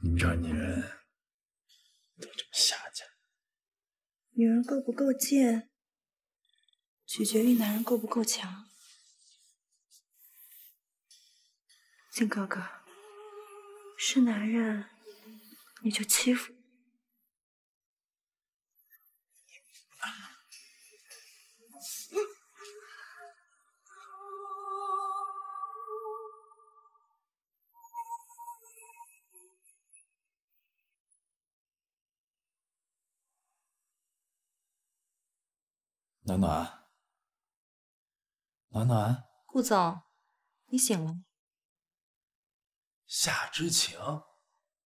你们这女人都这么下贱？女人够不够贱，取决于男人够不够强。靖哥哥，是男人你就欺负。暖暖，暖暖，顾总，你醒了吗？夏之晴，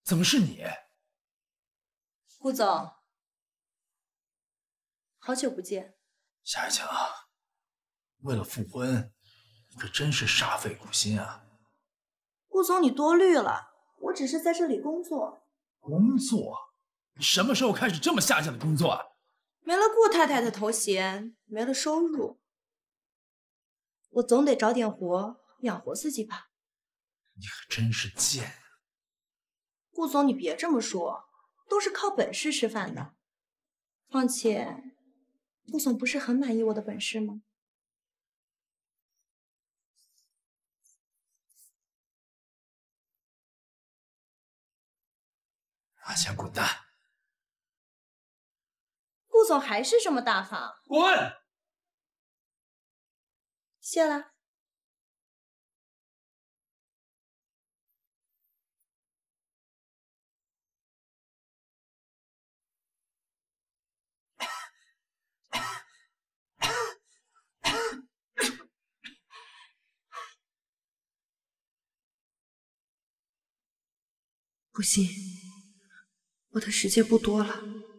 怎么是你？顾总，好久不见。夏之晴，为了复婚，你可真是煞费苦心啊！顾总，你多虑了，我只是在这里工作。工作？你什么时候开始这么下贱的工作啊？没了顾太太的头衔，没了收入，我总得找点活养活自己吧。你可真是贱！顾总，你别这么说，都是靠本事吃饭的。况且，顾总不是很满意我的本事吗？阿钱，滚蛋！顾总还是这么大方，滚！谢了。不行，我的时间不多了。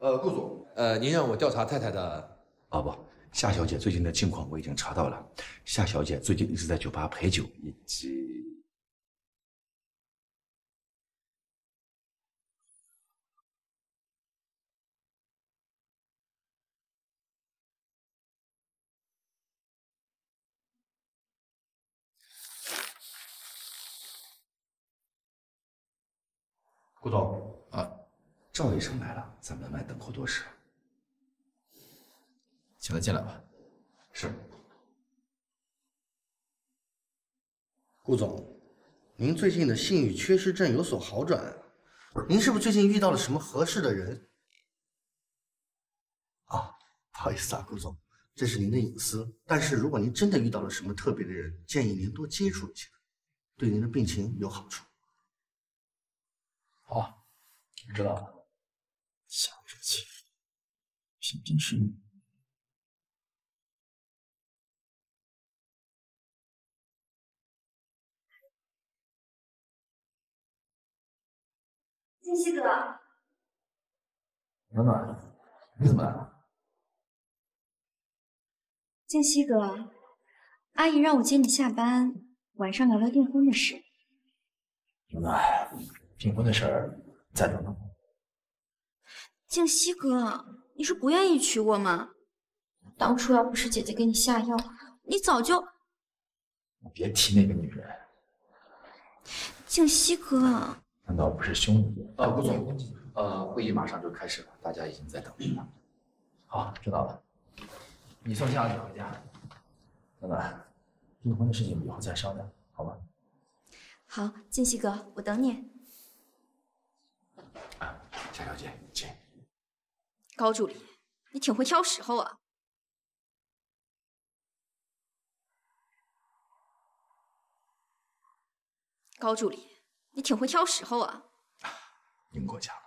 呃，顾总，呃，您让我调查太太的……啊不，夏小姐最近的近况我已经查到了。夏小姐最近一直在酒吧陪酒，以及……顾总啊，赵医生来了，在门外等候多时。请他进来吧。是。顾总，您最近的性欲缺失症有所好转，您是不是最近遇到了什么合适的人？啊，不好意思啊，顾总，这是您的隐私。但是如果您真的遇到了什么特别的人，建议您多接触一下，对您的病情有好处。好，我知道了。夏之晴，偏偏是你。静西哥，暖暖，你怎么来了？静西哥，阿姨让我接你下班，晚上聊聊订婚的事。暖暖，订婚的事儿再等等。静西哥，你是不愿意娶我吗？当初要不是姐姐给你下药，你早就……别提那个女人。静西哥。难道不是兄弟？啊，顾总，呃，会议马上就开始了，大家已经在等您了。好，知道了。你送夏姐回家。暖暖，订婚的事情以后再商量，好吗？好，静西哥，我等你。啊，夏小姐，请。高助理，你挺会挑时候啊。高助理。你挺会挑时候啊！您过奖了。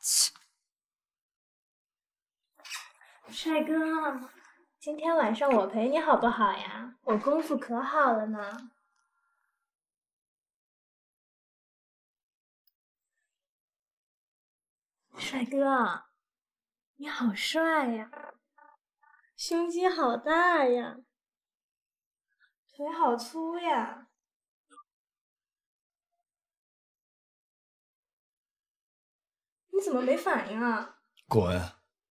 切！帅哥，今天晚上我陪你好不好呀？我功夫可好了呢。帅哥，你好帅呀！胸肌好大呀！腿好粗呀！你怎么没反应啊？滚！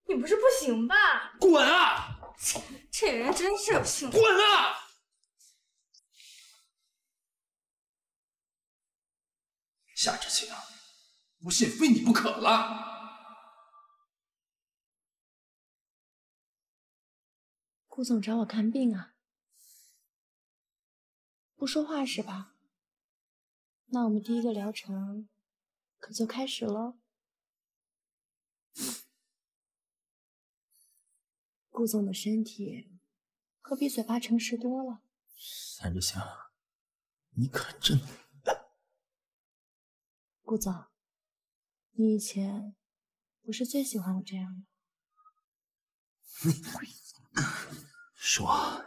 你不是不行吧？滚啊！这人真是有性。滚啊！夏之晴，我信非你不可了。顾总找我看病啊？不说话是吧？那我们第一个疗程可就开始喽。顾总的身体可比嘴巴诚实多了。三之香，你可真 顾总，你以前不是最喜欢我这样吗？说，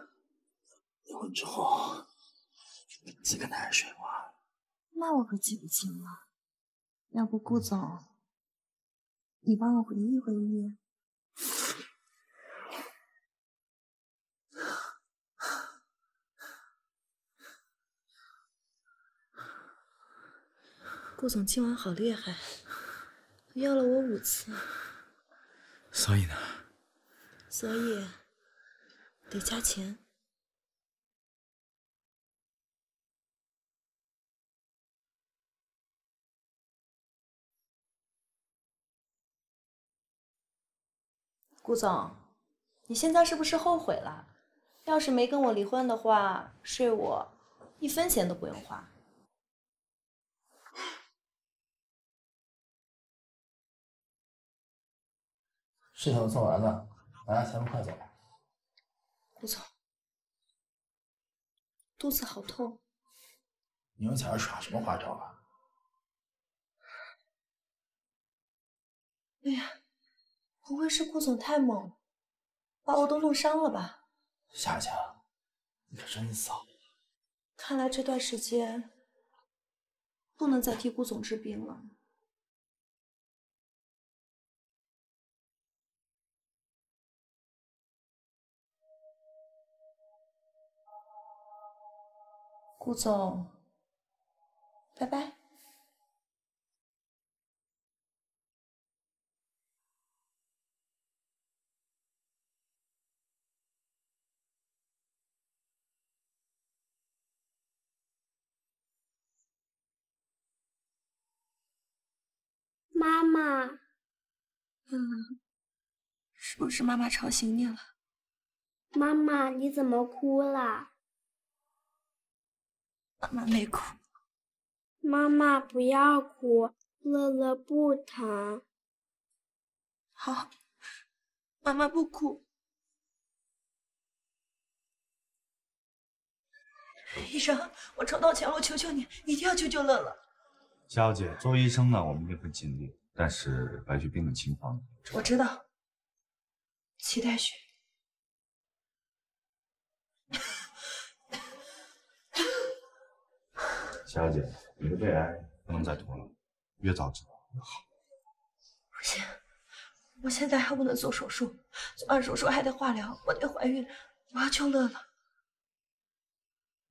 离婚之后几个男人睡过？那我可记不清了。要不顾总，你帮我回忆回忆。顾总今晚好厉害，要了我五次。所以呢？所以得加钱。顾总，你现在是不是后悔了？要是没跟我离婚的话，睡我一分钱都不用花。事情都做完了，拿下钱快走。顾总，肚子好痛。你们在这耍什么花招啊？哎呀，不会是顾总太猛，把我都弄伤了吧？夏夏，你可真骚。看来这段时间不能再替顾总治病了。顾总，拜拜。妈妈，嗯，是不是妈妈吵醒你了？妈妈，你怎么哭了？妈妈没哭。妈妈不要哭，乐乐不疼。好，妈妈不哭。医生，我筹到钱了，我求求你，一定要救救乐乐。夏小姐，作为医生呢，我们一定会尽力。但是白血病的情况，我知道，脐带血。夏小姐，你的胃癌不能再拖了，越早知道越好。不行，我现在还不能做手术，做完手术还得化疗，我得怀孕，我要救乐乐。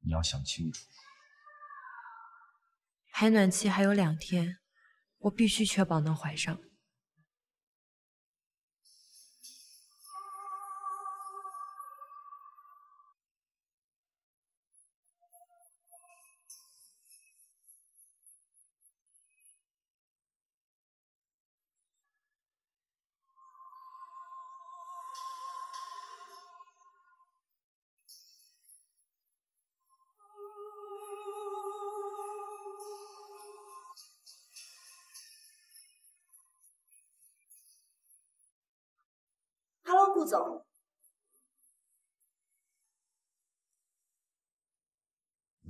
你要想清楚。排卵期还有两天，我必须确保能怀上。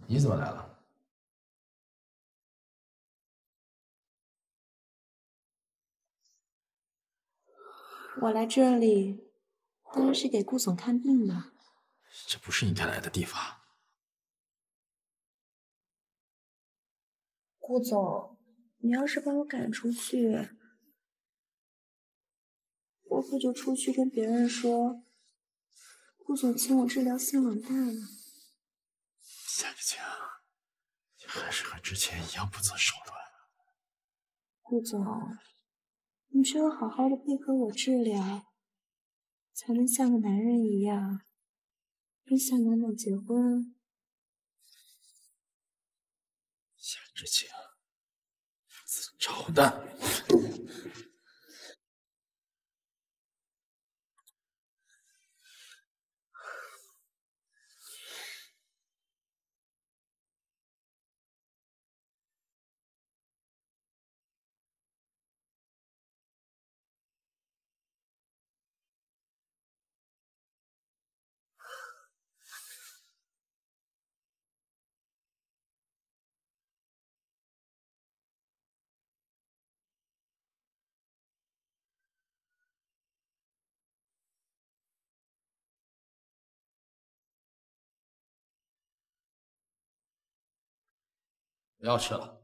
你怎么来了？我来这里当然是给顾总看病的。这不是你该来的地方。顾总，你要是把我赶出去，我可就出去跟别人说，顾总请我治疗性冷淡了。夏之晴，你还是和之前一样不择手段。顾总，你只有好好的配合我治疗，才能像个男人一样，跟夏暖暖结婚。夏之晴，丑的。不要吃了。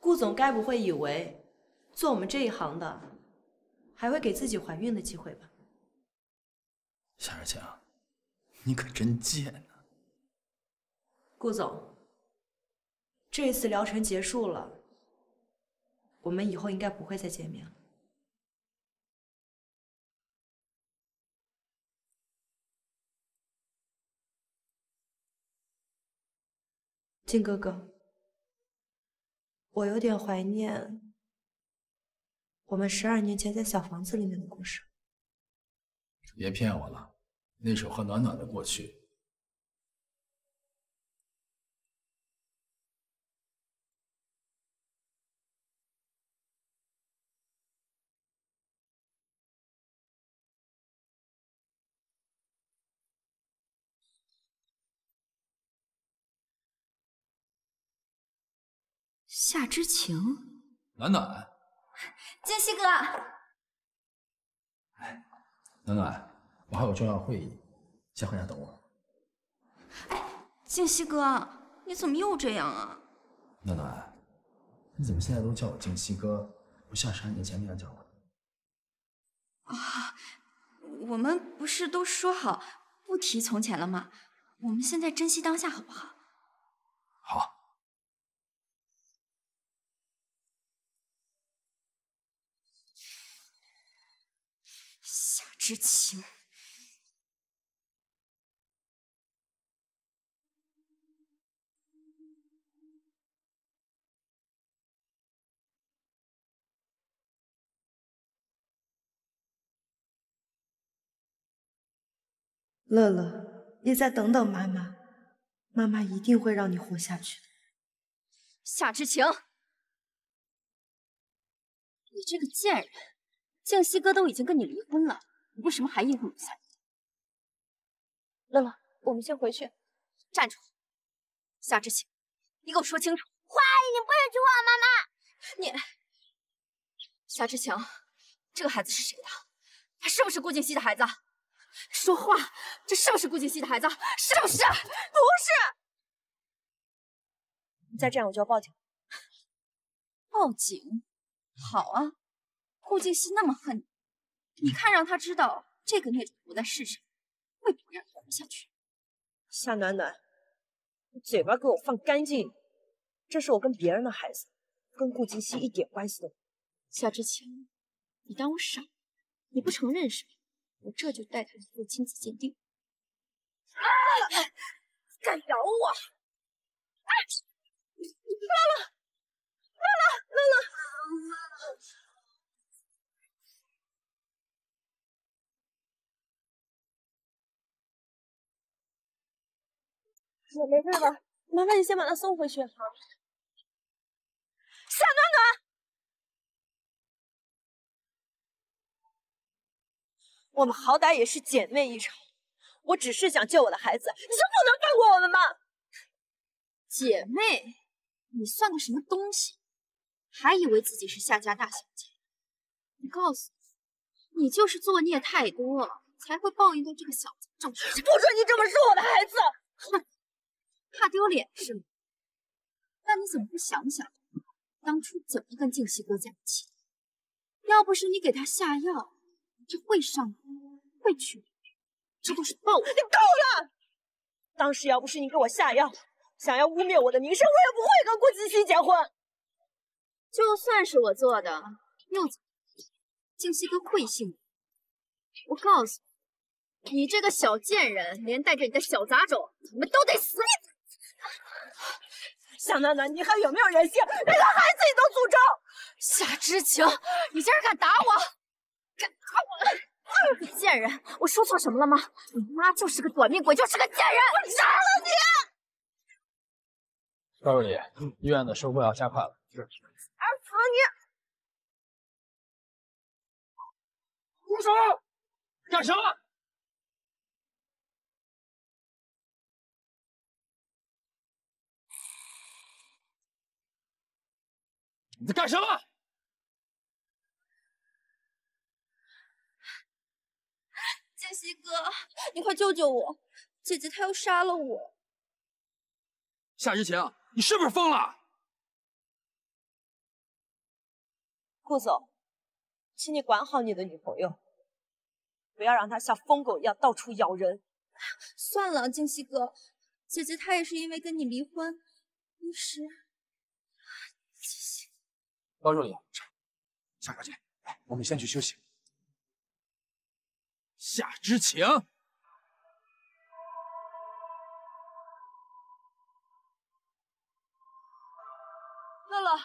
顾总该不会以为做我们这一行的还会给自己怀孕的机会吧？夏日强，你可真贱呐！顾总，这次疗程结束了，我们以后应该不会再见面了。靖哥哥，我有点怀念我们十二年前在小房子里面的故事。别骗我了，那首和暖暖的过去。夏之晴，暖暖，静熙哥，哎暖暖，我还有重要会议，先回家等我。哎静熙哥，你怎么又这样啊？暖暖，你怎么现在都叫我静熙哥，不像十二年前那样叫我？啊，我们不是都说好不提从前了吗？我们现在珍惜当下，好不好？好。夏之情，乐乐，你再等等妈妈，妈妈一定会让你活下去的。夏之晴，你这个贱人！静熙哥都已经跟你离婚了，你为什么还阴魂不下？乐乐，我们先回去。站住！夏之晴，你给我说清楚！花姨，你不许娶我妈妈！你，夏之晴，这个孩子是谁的？他是不是顾静熙的孩子？说话！这是不是顾静熙的孩子？是不是？不是！你再这样，我就要报警。报警？好啊。顾静熙那么恨你，你看让他知道这个孽种活在世上，会不会让你活下去？夏暖暖，你嘴巴给我放干净！这是我跟别人的孩子，跟顾静熙一点关系都没有。夏之晴，你当我傻？你不承认是吧？我这就带他去做亲子鉴定。啊！敢咬我！啊！乐乐，乐乐，乐乐。我没事吧？麻烦你先把他送回去。好。夏暖暖，我们好歹也是姐妹一场，我只是想救我的孩子，你就不能放过我们吗？姐妹，你算个什么东西？还以为自己是夏家大小姐？我告诉你，你就是作孽太多，才会报应到这个小子上。不准你这么说我的孩子！哼。怕丢脸是吗？那你怎么不想想当初怎么跟静熙哥在一起？要不是你给他下药，就会上瘾，会去，这都是报应。你够了！当时要不是你给我下药，想要污蔑我的名声，我也不会跟顾静熙结婚。就算是我做的，又怎么？静熙哥愧信你，我告诉你，你这个小贱人，连带着你的小杂种，你们都得死！夏暖暖，你还有没有人性？连个孩子你都诅咒！夏之晴，你竟然敢打我！敢打我！你 贱人，我说错什么了吗？你妈就是个短命鬼，就是个贱人！我杀了你！高助理，医院的收货要加快了。是。二死你！住手！干什么？你在干什么？建熙哥，你快救救我！姐姐她要杀了我！夏之晴，你是不是疯了？顾总，请你管好你的女朋友，不要让她像疯狗一样到处咬人。算了，静熙哥，姐姐她也是因为跟你离婚，一时……高助理，夏小姐，来，我们先去休息。夏之晴，乐乐，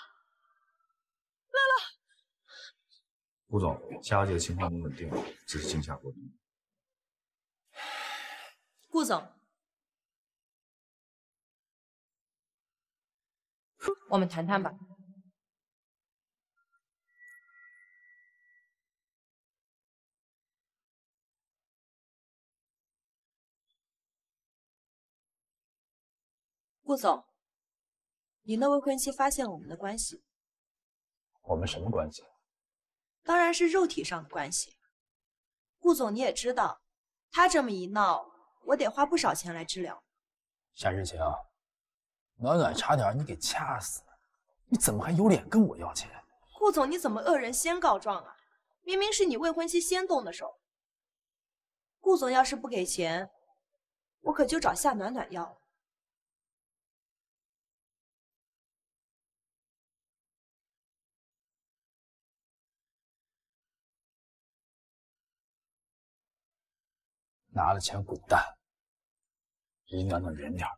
乐乐，顾总，夏小姐的情况很稳定，只是惊吓过度。顾总，我们谈谈吧。顾总，您的未婚妻发现了我们的关系，我们什么关系？当然是肉体上的关系。顾总，你也知道，她这么一闹，我得花不少钱来治疗。夏之晴，暖暖差点你给掐死，你怎么还有脸跟我要钱？顾总，你怎么恶人先告状啊？明明是你未婚妻先动的手。顾总要是不给钱，我可就找夏暖暖要了。拿了钱滚蛋，离暖暖远点儿。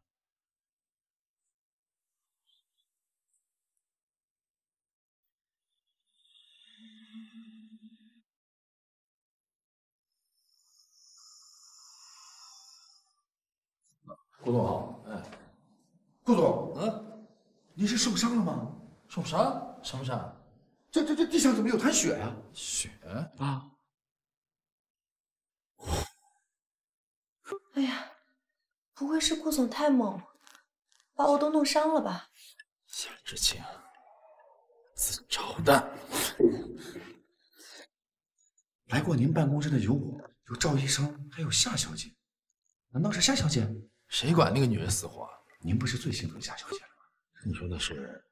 顾总好，哎，顾总，嗯，您是受伤了吗？受伤？什么伤？这这这地上怎么有滩血呀？血啊！哎呀，不会是顾总太猛，把我都弄伤了吧？夏之晴，自找的。来过您办公室的有我，有赵医生，还有夏小姐。难道是夏小姐？谁管那个女人死活？您不是最心疼夏小姐了吗？你说的是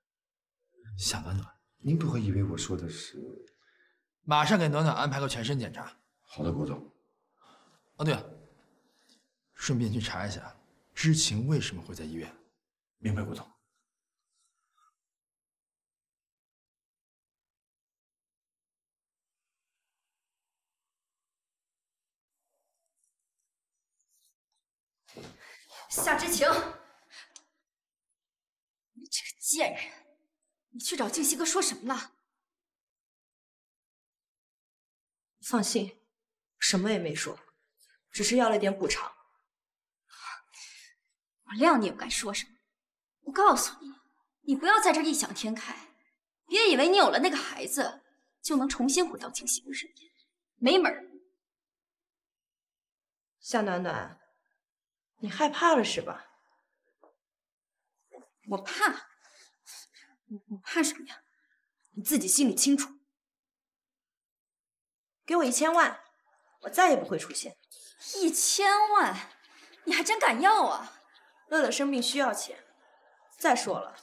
夏暖暖？您不会以为我说的是？马上给暖暖安排个全身检查。好的，顾总。哦，对了，顺便去查一下知情为什么会在医院。明白，顾总。夏之晴，你这个贱人，你去找静熙哥说什么了？放心，什么也没说，只是要了点补偿。我谅你也不敢说什么。我告诉你，你不要在这异想天开，别以为你有了那个孩子就能重新回到静熙哥身边，没门儿！夏暖暖，你害怕了是吧？我怕？我我怕什么呀？你自己心里清楚。给我一千万，我再也不会出现。一千万，你还真敢要啊？乐乐生病需要钱。再说了，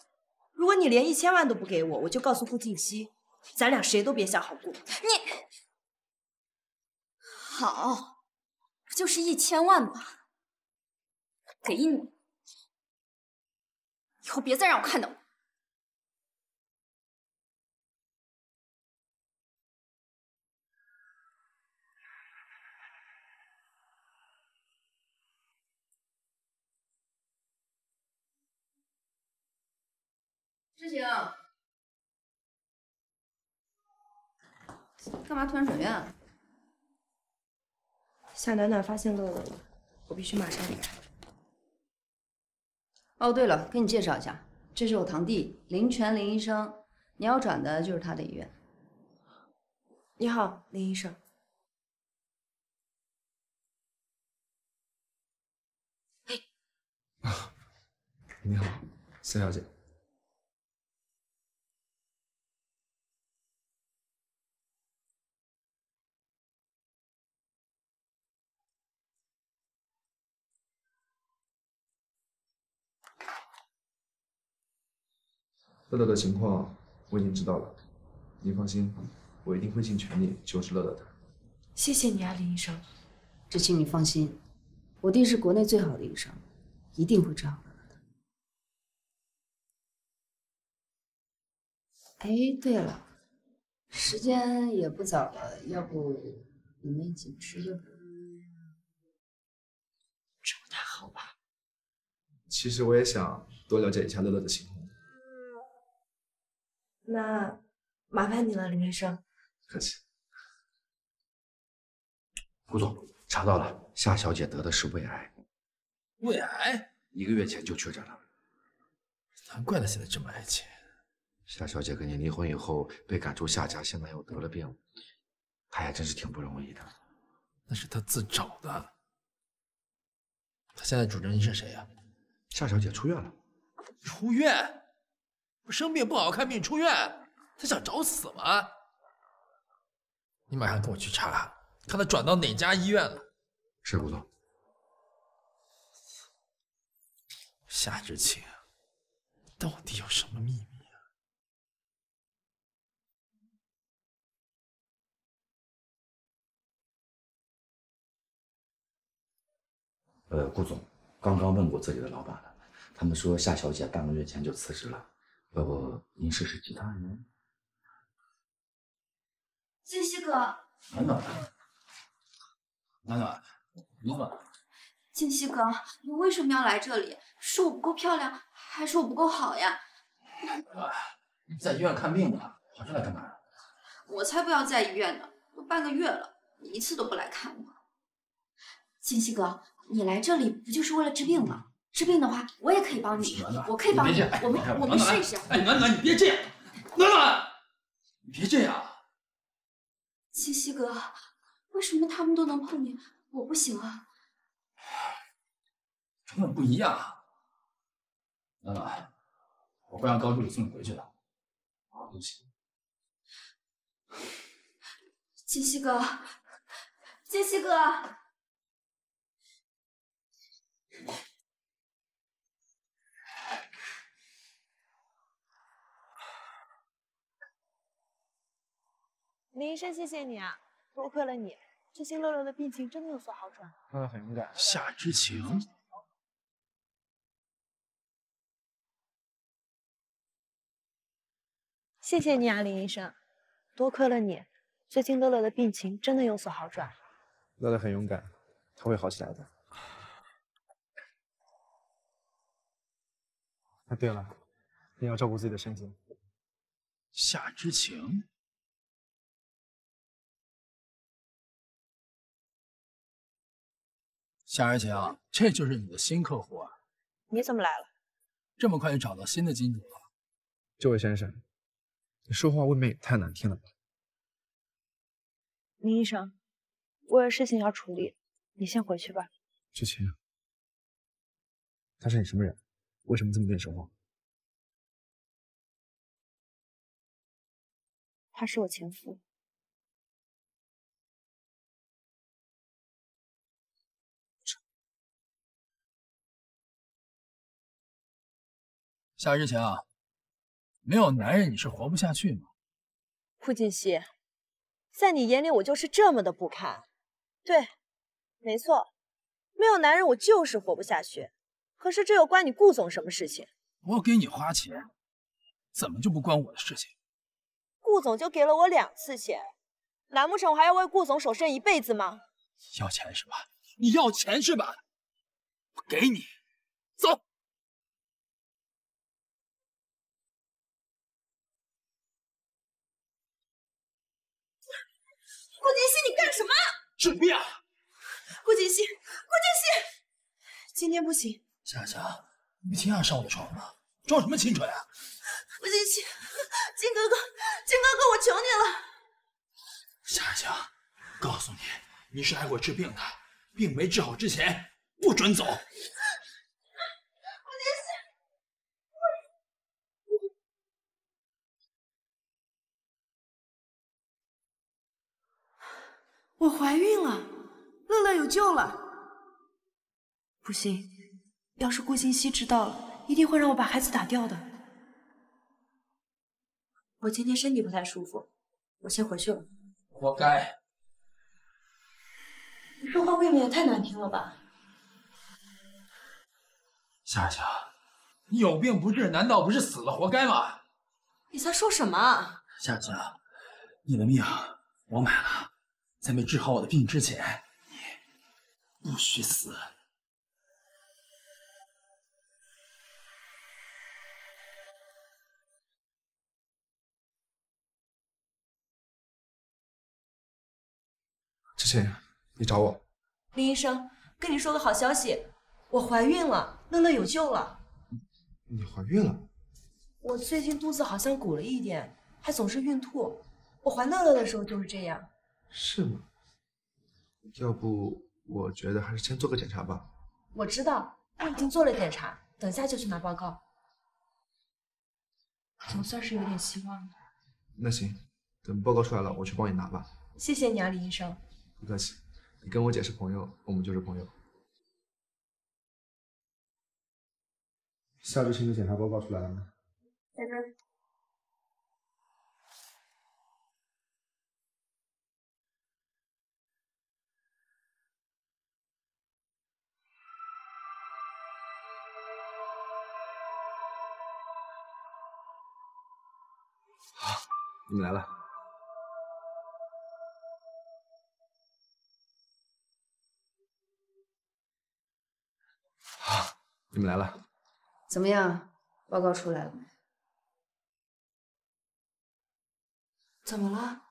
如果你连一千万都不给我，我就告诉顾静熙，咱俩谁都别想好过。你好，就是一千万吧？给你，以后别再让我看到你。知情，干嘛突然转院啊？夏暖暖发现乐乐了，我必须马上离开。哦，对了，给你介绍一下，这是我堂弟林泉林医生，你要转的就是他的医院。你好，林医生。啊，你好，夏小姐。乐乐的情况我已经知道了，您放心，我一定会尽全力救治乐乐的。谢谢你啊，林医生。志清，你放心，我弟是国内最好的医生，一定会治好乐乐的。哎，对了，时间也不早了，要不你们一起吃个？这不太好吧？其实我也想多了解一下乐乐的情况。那麻烦你了，林医生。客气。顾总查到了，夏小姐得的是胃癌。胃癌？一个月前就确诊了。难怪她现在这么爱钱。夏小姐跟你离婚以后被赶出夏家，现在又得了病，她也真是挺不容易的。那是她自找的。她现在主治医生谁呀？夏小姐出院了。出院？生病不好看病出院，他想找死吗？你马上跟我去查，看他转到哪家医院了。是顾总。夏之晴，到底有什么秘密啊？呃，顾总，刚刚问过自己的老板了，他们说夏小姐半个月前就辞职了。要不您试试其他人？金熙哥，暖暖，暖暖，你怎么？金熙哥，你为什么要来这里？是我不够漂亮，还是我不够好呀？暖你在医院看病呢，跑这来干嘛？我才不要在医院呢，都半个月了，你一次都不来看我。金熙哥，你来这里不就是为了治病吗？治病的话，我也可以帮你。我可以帮你。我们我们试一试。哎，暖暖，你别这样，暖暖，你别这样。七夕哥，为什么他们都能碰你，我不行啊？根本不一样。暖暖，我会让高助理送你回去的。啊，对不起。七夕哥，七夕哥。林医生，谢谢你啊，多亏了你，最近乐乐的病情真的有所好转。乐乐很勇敢。夏之晴，谢谢你啊，林医生，多亏了你，最近乐乐的病情真的有所好转。乐乐很勇敢，他会好起来的。啊，对了，你要照顾自己的身体。夏之晴。夏之晴，这就是你的新客户啊！你怎么来了？这么快就找到新的金主了？这位先生，你说话未免也太难听了吧？林医生，我有事情要处理，你先回去吧。志晴，他是你什么人？为什么这么跟你说话？他是我前夫。夏之晴，没有男人你是活不下去吗？顾锦熙，在你眼里我就是这么的不堪。对，没错，没有男人我就是活不下去。可是这又关你顾总什么事情？我给你花钱，怎么就不关我的事情？顾总就给了我两次钱，难不成我还要为顾总守身一辈子吗？要钱是吧？你要钱是吧？我给你，走。锦溪，你干什么？治病。顾锦溪，顾锦溪，今天不行。夏夏，你今天上我的床吗？装什么清纯啊？顾锦溪，金哥哥，金哥哥，我求你了。夏夏，告诉你，你是来给我治病的，病没治好之前不准走。我怀孕了，乐乐有救了。不行，要是顾欣熙知道了，一定会让我把孩子打掉的。我今天身体不太舒服，我先回去了。活该！你说话未免也太难听了吧？夏夏，你有病不治，难道不是死了活该吗？你在说什么？夏夏，你的命我买了。在没治好我的病之前，你不许死！之前你找我，林医生，跟你说个好消息，我怀孕了，乐乐有救了。你怀孕了？我最近肚子好像鼓了一点，还总是孕吐。我怀乐乐的时候就是这样。是吗？要不我觉得还是先做个检查吧。我知道，我已经做了检查，等下就去拿报告。总算是有点希望了。那行，等报告出来了，我去帮你拿吧。谢谢你啊，李医生。不客气，你跟我姐是朋友，我们就是朋友。夏志清的检查报告出来了吗？在这你们来了。好，你们来了。怎么样？报告出来了没？怎么了？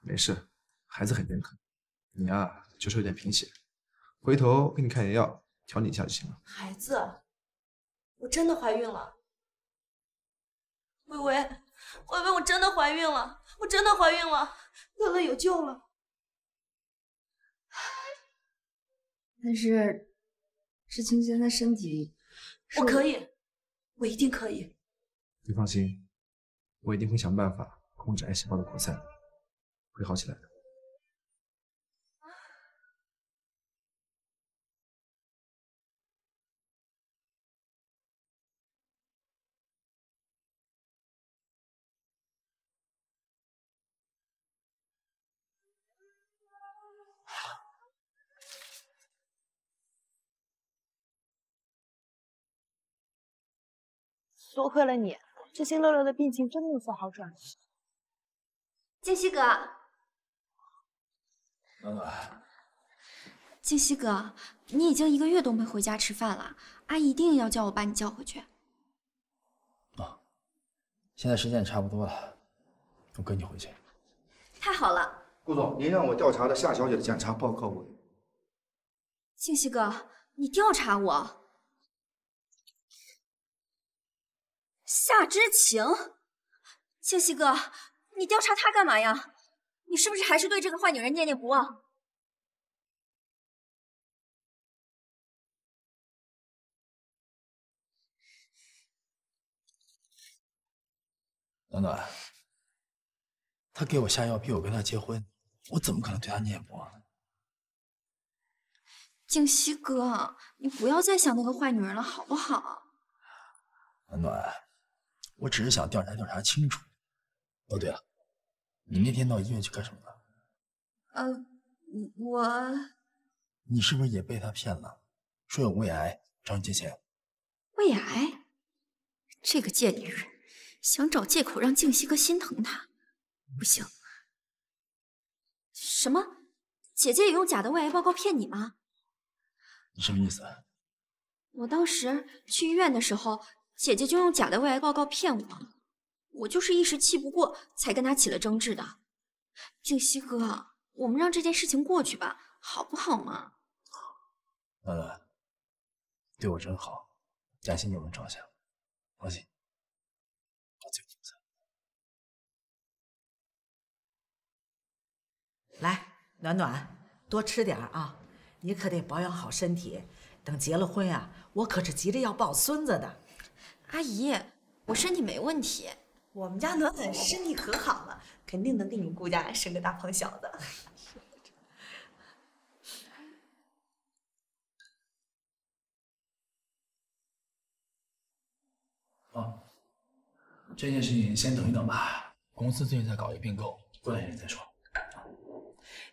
没事，孩子很健康。你呀，就是有点贫血，回头给你开点药，调理一下就行了。孩子，我真的怀孕了。微微，微微，我真的怀孕了，我真的怀孕了，乐乐有救了。但是，志清现在身体，我可以，我一定可以。你放心，我一定会想办法控制癌细胞的扩散，会好起来的。多亏了你，最近乐乐的病情真的有所好转。静熙哥，暖暖，静熙哥，你已经一个月都没回家吃饭了，阿姨一定要叫我把你叫回去。啊，现在时间也差不多了，我跟你回去。太好了，顾总，您让我调查的夏小姐的检查报告我。静熙哥，你调查我？夏之晴，庆熙哥，你调查她干嘛呀？你是不是还是对这个坏女人念念不忘？暖暖，她给我下药逼我跟她结婚，我怎么可能对她念念不忘呢？静熙哥，你不要再想那个坏女人了，好不好？暖暖。我只是想调查调查清楚。哦，对了，你那天到医院去干什么了？呃，我……你是不是也被他骗了？说有胃癌，找你借钱。胃癌？这个贱女人想找借口让静熙哥心疼她，不行。什么？姐姐也用假的胃癌报告骗你吗？你什么意思？我当时去医院的时候。姐姐就用假的胃癌报告骗我，我就是一时气不过才跟她起了争执的。静熙哥，我们让这件事情过去吧，好不好嘛？暖暖，对我真好，感谢你为我着想，放心，我最负责。来，暖暖，多吃点啊！你可得保养好身体。等结了婚呀，我可是急着要抱孙子的。阿姨，我身体没问题。我们家暖暖身体可好了，肯定能给你们顾家生个大胖小子。哦，这件事情先等一等吧。公司最近在搞一个并购，过两天再说。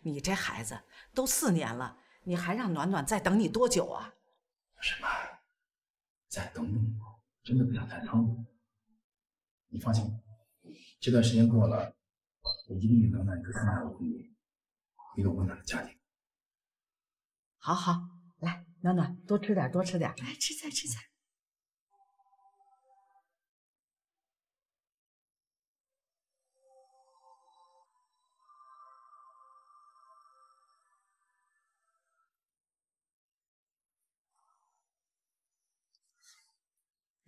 你这孩子都四年了，你还让暖暖再等你多久啊？什么，再等等我，真的不想太仓促。你放心，这段时间过了，我一定给暖暖一个更好的婚姻，一个温暖的家庭。好好，来，暖暖多吃点，多吃点。来，吃菜，吃菜。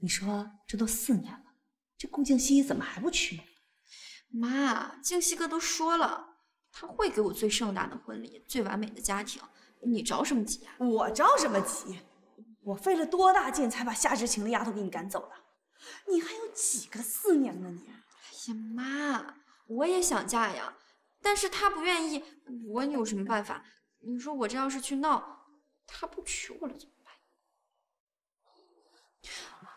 你说这都四年了，这顾静熙怎么还不娶？妈，静熙哥都说了，他会给我最盛大的婚礼，最完美的家庭。你着什么急啊？我着什么急？我费了多大劲才把夏之晴的丫头给你赶走了，你还有几个四年呢？你？哎呀，妈，我也想嫁呀，但是他不愿意，我有什么办法？你说我这要是去闹，他不娶我了怎么办？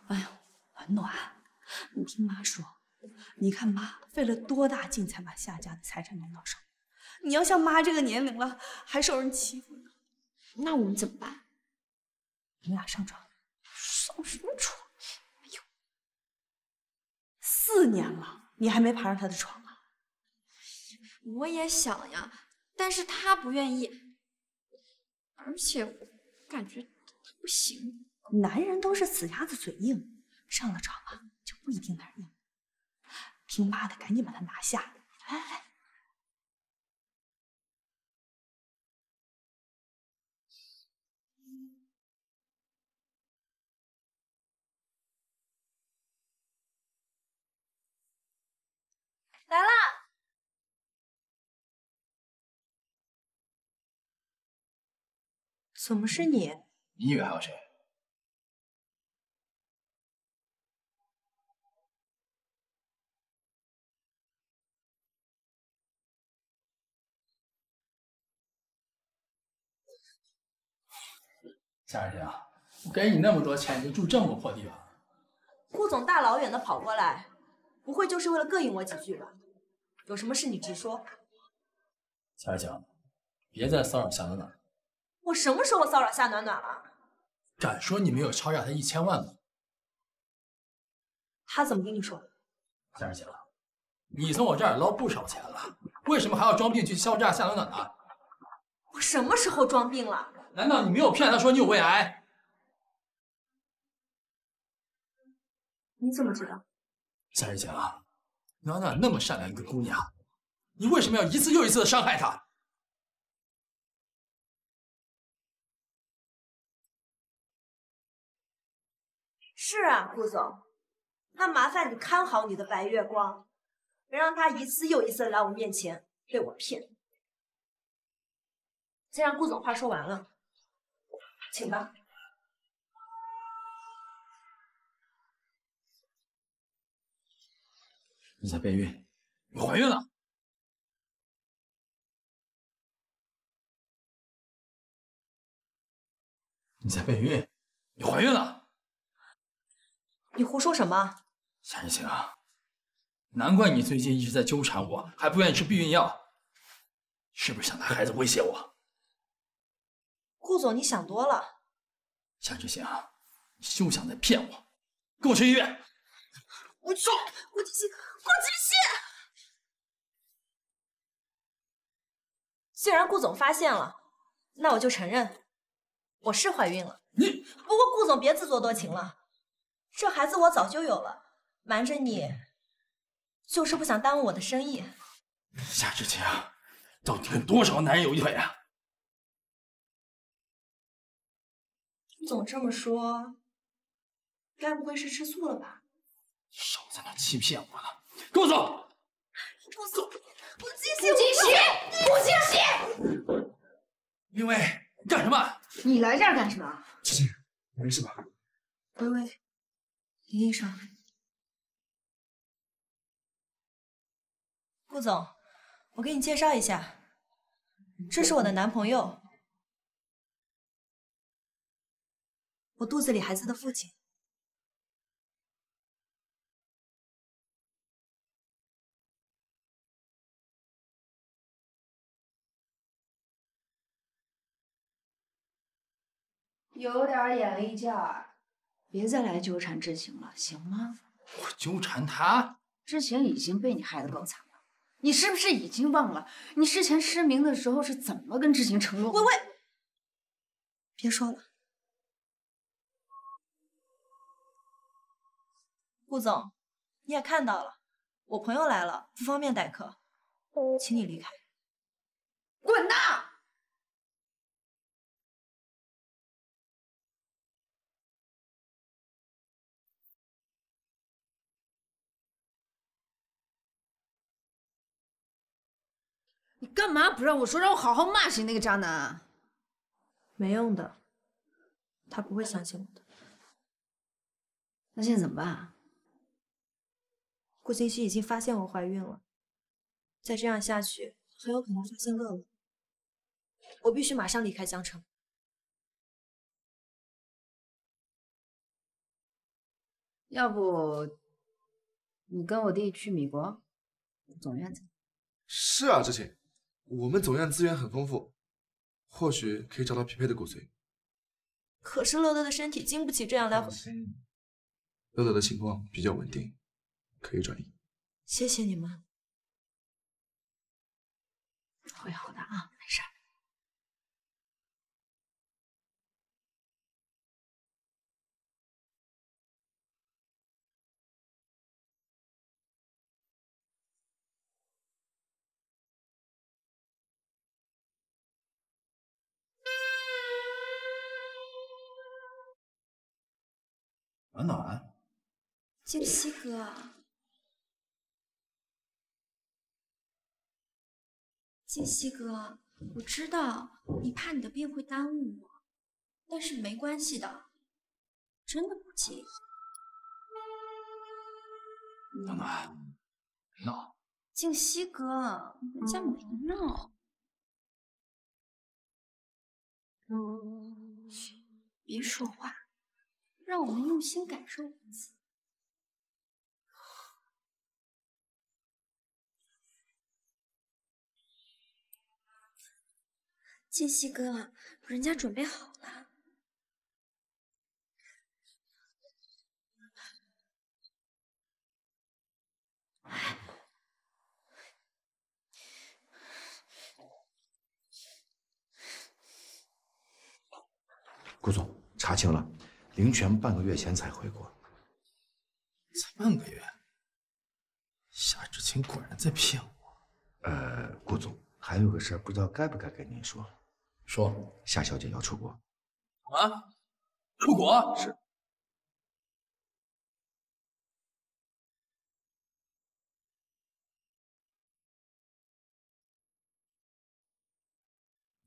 哎呦，暖暖，你听妈说，你看妈费了多大劲才把夏家的财产弄到手，你要像妈这个年龄了还受人欺负呢，那我们怎么办？你俩上床，上什么床？哎呦，四年了，你还没爬上他的床啊？我也想呀，但是他不愿意，而且感觉他不行。男人都是死鸭子嘴硬，上了床啊就不一定哪儿硬。听妈的，赶紧把他拿下！来来来。来啦！怎么是你？你以为还有谁？夏日晴，我给你那么多钱，你就住这么个破地方？顾总大老远的跑过来，不会就是为了膈应我几句吧？有什么事你直说。夏日晴，别再骚扰夏暖暖了。我什么时候骚扰夏暖暖了？敢说你没有敲诈他一千万吗？他怎么跟你说？夏日晴，你从我这儿捞不少钱了，为什么还要装病去敲诈夏暖暖呢？我什么时候装病了？难道你没有骗他说你有胃癌？你怎么知道？夏日晴，暖暖那么善良一个姑娘，你为什么要一次又一次的伤害她？是啊，顾总，那麻烦你看好你的白月光，别让他一次又一次来我面前被我骗。先让顾总话说完了。请吧。你在备孕，你怀孕了。你在备孕，你怀孕了。你胡说什么？夏日晴，难怪你最近一直在纠缠我，还不愿意吃避孕药，是不是想拿孩子威胁我？顾总，你想多了。夏之行，你休想再骗我！跟我去医院。我去，顾锦熙，顾锦熙。既然顾总发现了，那我就承认我是怀孕了。你不过顾总别自作多情了，这孩子我早就有了，瞒着你就是不想耽误我的生意。夏之晴，到底跟多少男人有一腿啊？总这么说，该不会是吃醋了吧？少在那欺骗我了，跟我走！顾总，顾金顾金熙，顾金熙，明薇，干什么？你来这儿干什么？志晴，没事吧？微微，林医生，顾总，我给你介绍一下，这是我的男朋友，我肚子里孩子的父亲。有点眼力劲儿，别再来纠缠知情了，行吗？我纠缠他？之前已经被你害得够惨了，你是不是已经忘了你之前失明的时候是怎么跟志行承诺？喂喂，别说了，顾总，你也看到了，我朋友来了，不方便待客，请你离开。滚蛋！你干嘛不让我说？让我好好骂醒那个渣男啊？没用的，他不会相信我的。那现在怎么办？顾清溪已经发现我怀孕了，再这样下去，很有可能发现乐乐。我必须马上离开江城。要不你跟我弟去米国总院子？是啊，知情，我们总院资源很丰富，或许可以找到匹配的骨髓。可是乐乐的身体经不起这样来回。乐乐的情况比较稳定，可以转移。谢谢你们，会好的啊，没事。暖暖，静熙哥，静熙哥，我知道你怕你的病会耽误我，但是没关系的，真的不介意。暖暖，别闹。静熙哥，人家没闹。嘘，别说话。让我们用心感受一次。静熙哥，人家准备好了。顾总，查清了。林泉半个月前才回国，才半个月。夏志清果然在骗我。呃，顾总，还有个事儿，不知道该不该跟您说。说，夏小姐要出国。啊？出国？是。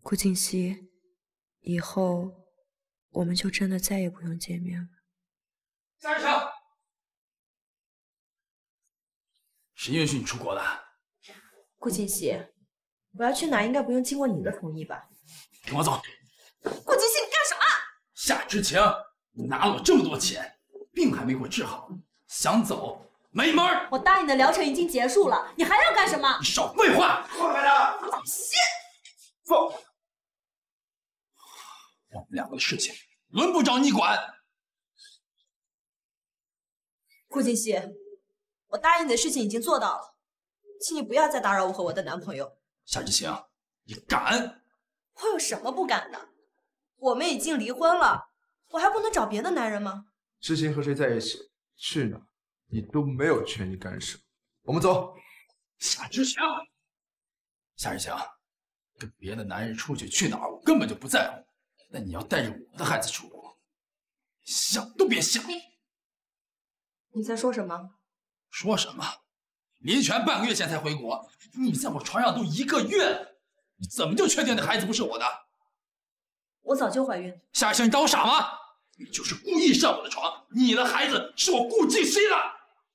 顾静熙，以后。我们就真的再也不用见面了。夏志清，谁允许你出国的？顾静熙，我要去哪应该不用经过你的同意吧？跟我走。顾金熙，你干什么？夏之晴，你拿了我这么多钱，病还没给我治好，想走没门我答应的疗程已经结束了，你还要干什么？你少废话！放开他！顾静熙，放。我们两个的事情轮不着你管。顾金熙，我答应你的事情已经做到了，请你不要再打扰我和我的男朋友。夏之晴，你敢？我有什么不敢的？我们已经离婚了，我还不能找别的男人吗？知情和谁在一起，去哪，你都没有权利干涉。我们走。夏之晴，夏之强，跟别的男人出去去哪儿，我根本就不在乎。但你要带着我的孩子出国，想都别想！你在说什么？说什么？林泉半个月前才回国，你在我床上都一个月了，你怎么就确定那孩子不是我的？我早就怀孕了。夏日强，你当我傻吗？你就是故意上我的床，你的孩子是我顾静熙的，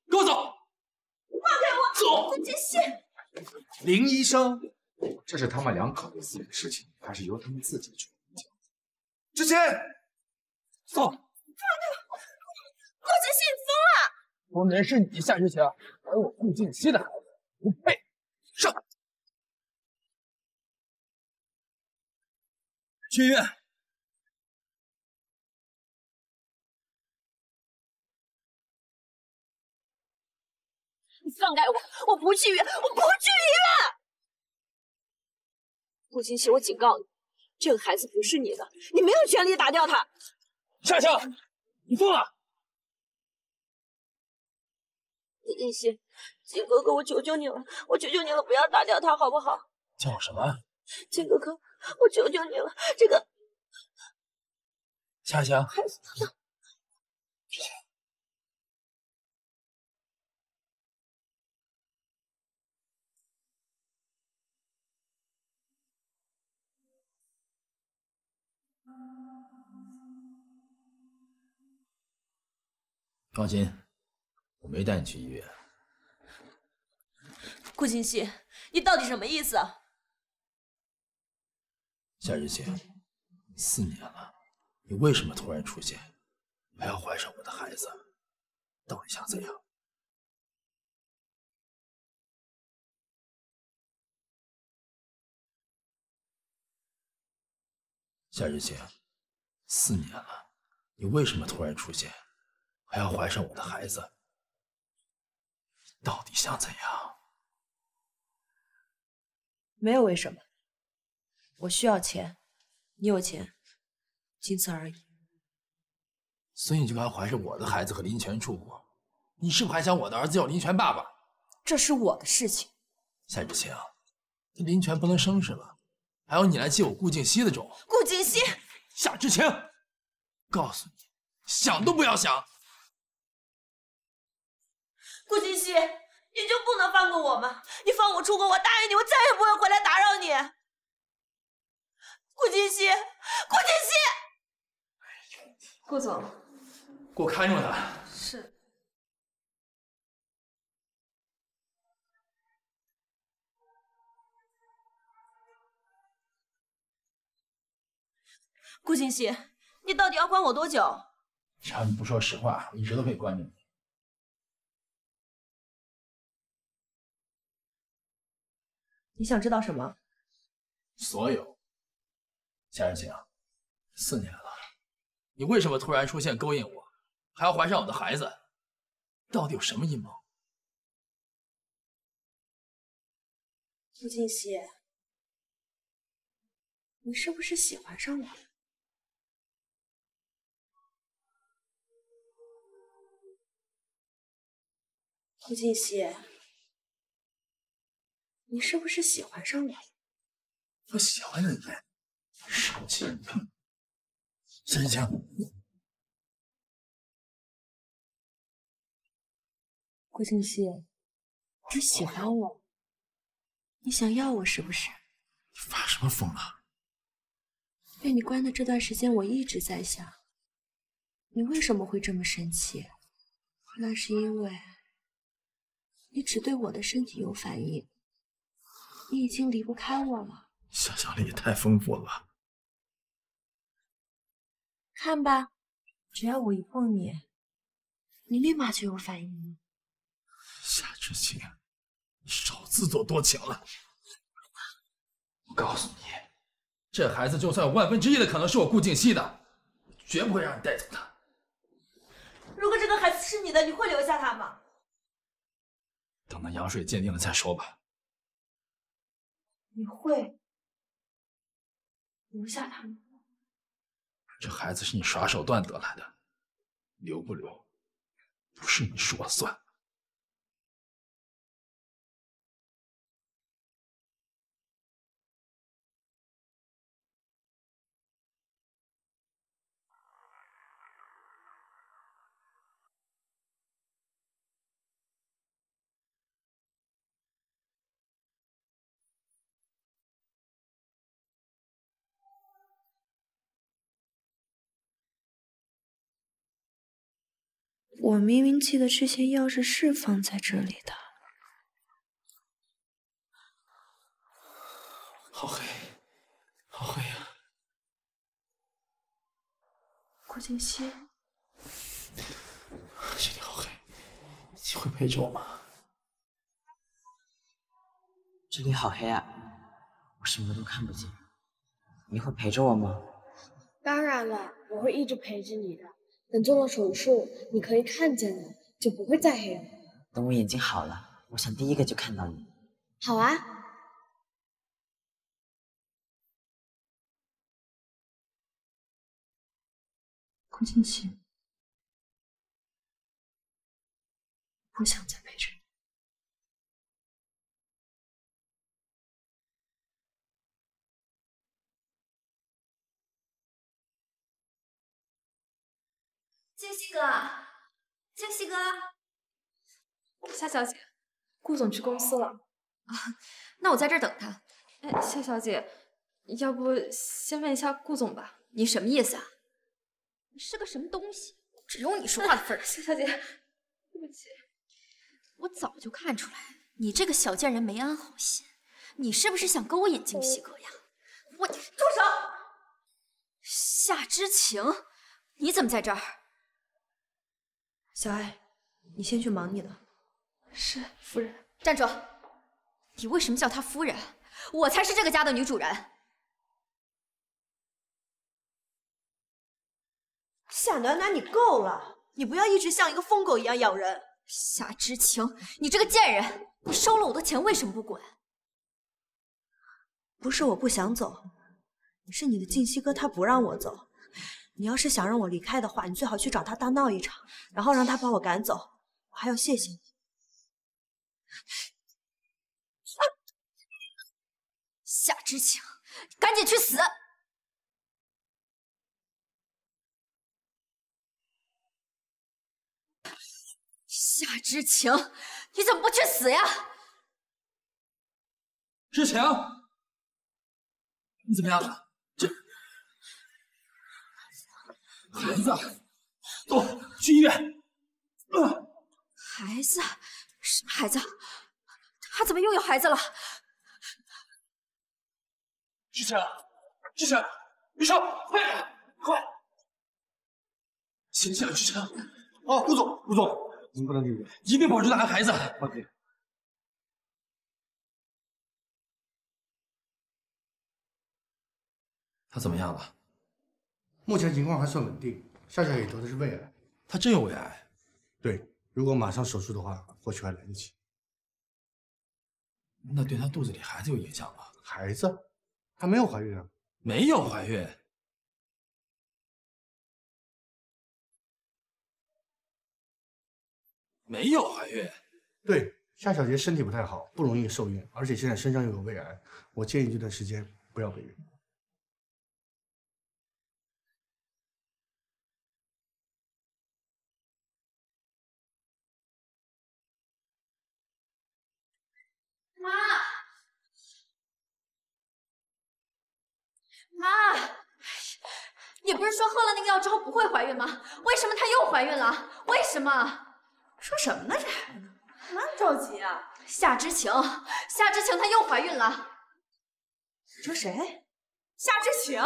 跟我走！放开我！走！顾静熙，林医生，这是他们两口子自己的事情，还是由他们自己处理。志谦，走！放开我！顾静熙，你疯了！疯的人是你，夏之晴，还有我顾静熙的孩子，不配！上！去医院！你放开我！我不去医院，我不去医院！顾清溪，我警告你，这个孩子不是你的，你没有权利打掉他。夏夏，你疯了！顾金熙，金哥哥，我求求你了，我求求你了，不要打掉他，好不好？叫我什么？金哥哥，我求求你了，这个夏夏，孩子。放心，我没带你去医院。顾清溪，你到底什么意思啊？夏日晴，四年了，你为什么突然出现，还要怀上我的孩子？到底想怎样？夏日晴，四年了，你为什么突然出现，还要怀上我的孩子？到底想怎样？没有为什么，我需要钱，你有钱，仅此而已。所以你就敢怀着我的孩子和林泉出国？你是不是还想我的儿子叫林泉爸爸？这是我的事情。夏之晴，这林泉不能生是吧？还要你来接我顾静熙的种？顾静熙，夏之晴，告诉你，想都不要想。顾静熙，你就不能放过我吗？你放我出国，我答应你，我再也不会回来打扰你。顾金熙，顾金熙，顾总，给我看住他。是。顾静熙，你到底要关我多久？只要你不说实话，我一直都可以关着你。你想知道什么？所有。夏日晴，四年了，你为什么突然出现勾引我，还要怀上我的孩子？到底有什么阴谋？顾静熙，你是不是喜欢上我了？顾静熙，你是不是喜欢上我了？我喜欢你，少气人命！夏日晴，顾静熙，你喜欢我？你想要我是不是？你发什么疯啊？被你关的这段时间，我一直在想，你为什么会这么生气？那是因为你只对我的身体有反应，你已经离不开我了。想象力也太丰富了。看吧，只要我一碰你，你立马就有反应。夏之晴，你少自作多情了。我告诉你，这孩子就算有万分之一的可能是我顾静熙的，绝不会让你带走他。如果这个孩子是你的，你会留下他吗？等到羊水鉴定了再说吧。你会留下他吗？这孩子是你耍手段得来的，留不留，不是你说了算。我明明记得这些钥匙是放在这里的。好黑，好黑呀！顾锦溪，这里好黑，你会陪着我吗？这里好黑啊，我什么都看不见。你会陪着我吗？当然了，我会一直陪着你的。等做了手术，你可以看见的，就不会再黑了。等我眼睛好了，我想第一个就看到你。好啊。顾清溪，不想再陪着你。静西哥，江西哥，夏小姐，顾总去公司了。啊，那我在这儿等他。哎，夏小姐，要不先问一下顾总吧？你什么意思啊？你是个什么东西？只有你说话的份儿。夏小姐，对不起。我早就看出来，你这个小贱人没安好心。你是不是想勾引静西哥呀？我，住手！夏之晴，你怎么在这儿？小艾，你先去忙你的。是，夫人。站住！你为什么叫她夫人？我才是这个家的女主人。夏暖暖，你够了！你不要一直像一个疯狗一样咬人。夏之晴，你这个贱人！你收了我的钱，为什么不滚？不是我不想走，是你的静西哥他不让我走。你要是想让我离开的话，你最好去找他大闹一场，然后让他把我赶走。我还要谢谢你。夏之晴，赶紧去死！夏之晴，你怎么不去死呀？之晴，你怎么样了？这孩子，走去医院。孩子？什么孩子？他怎么又有孩子了？志晨，志晨，医生，快点，快！醒醒，之晴！啊，顾总，顾总，您不能离开，一定保住那个孩子。放心。他怎么样了？目前情况还算稳定，夏小姐得的是胃癌。她真有胃癌？对，如果马上手术的话，或许还来得及。那对她肚子里孩子有影响吗？孩子还没有怀孕啊？没有怀孕。没有怀孕。对，夏小姐身体不太好，不容易受孕，而且现在身上又有胃癌，我建议这段时间不要备孕。妈，妈，你不是说喝了那个药之后不会怀孕吗？为什么她又怀孕了？为什么？说什么呢？这孩子，那么着急啊？夏之晴，夏之晴她又怀孕了。你说谁？夏之晴？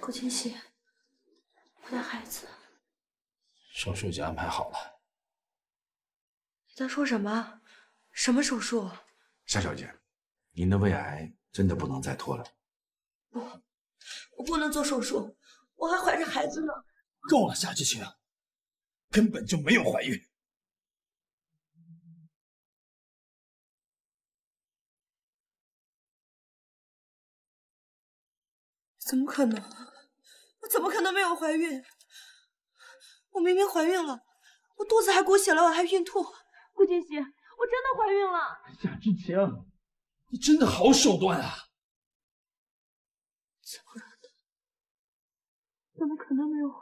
顾清溪，我的孩子，手术已经安排好了。你在说什么？什么手术？夏小姐，您的胃癌真的不能再拖了。不，我不能做手术，我还怀着孩子呢。够了，夏之晴，根本就没有怀孕。怎么可能？我怎么可能没有怀孕？我明明怀孕了，我肚子还鼓起来，我还孕吐。顾锦溪，我真的怀孕了。夏之晴，你真的好手段啊！怎么可能？怎么可能没有怀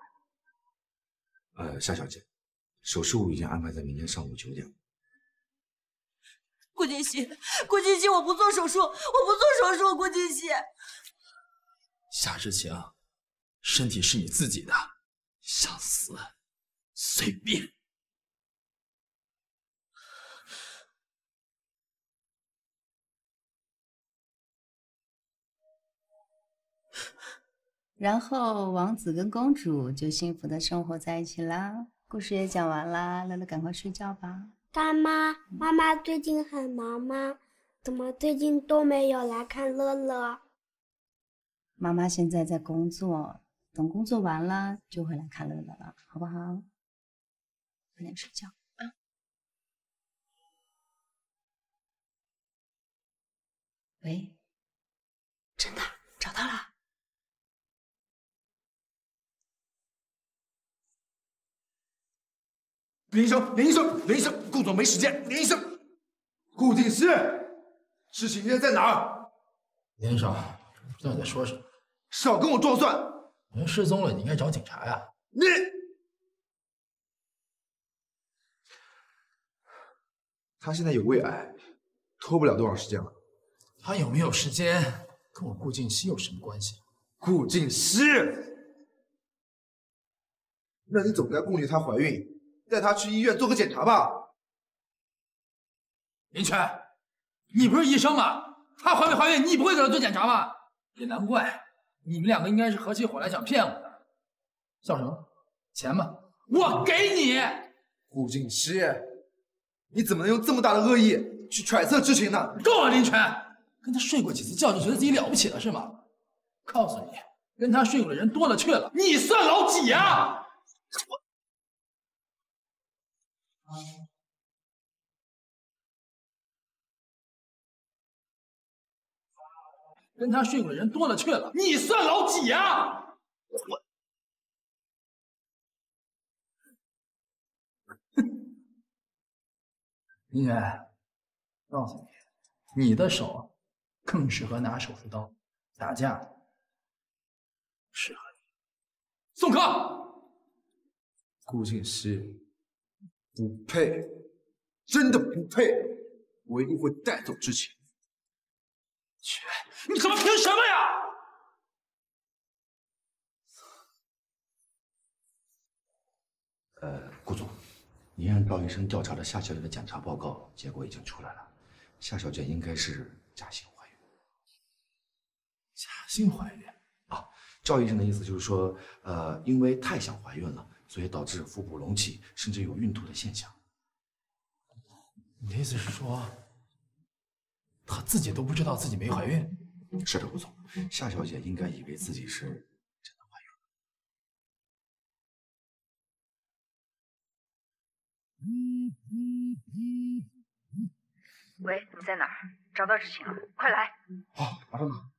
孕？呃，夏小姐，手术已经安排在明天上午九点。顾锦熙，顾锦熙，我不做手术，我不做手术，顾锦熙。夏之晴，身体是你自己的，想死随便。然后王子跟公主就幸福的生活在一起啦。故事也讲完啦，乐乐赶快睡觉吧。大妈，妈妈最近很忙吗？怎么最近都没有来看乐乐？妈妈现在在工作，等工作完了就会来看乐乐了，好不好？快点睡觉啊！喂，真的找到了。林医生，林医生，林医生，顾总没时间。林医生，顾定西，事情现在在哪儿？林医生，不知道你在说什么。少跟我装蒜！人失踪了，你应该找警察呀。你，他现在有胃癌，拖不了多长时间了。他有没有时间，跟我顾静熙有什么关系？顾静熙，那你总该顾虑她怀孕，带她去医院做个检查吧。林泉，你不是医生吗？她怀没怀孕，你不会给她做检查吗？也难怪。你们两个应该是合起伙来想骗我的，笑什么？钱吗？我给你。顾静熙，你怎么能用这么大的恶意去揣测知情呢？够了，林泉，跟他睡过几次觉就觉得自己了不起了是吗？告诉你，跟他睡过的人多了去了，你算老几呀？我。跟他睡过的人多了去了，你算老几呀？我，林远，告诉你，你的手更适合拿手术刀，打架适合你。送客，顾静熙，不配，真的不配，我一定会带走之前。去。你他妈凭什么呀？呃，顾总，您让赵医生调查了夏小姐的检查报告结果已经出来了，夏小姐应该是假性怀孕。假性怀孕？啊，赵医生的意思就是说，呃，因为太想怀孕了，所以导致腹部隆起，甚至有孕吐的现象。你的意思是说，她自己都不知道自己没怀孕？是的，吴总，夏小姐应该以为自己是真的怀孕了。喂，你在哪儿？找到知青了，快来！好，马上到。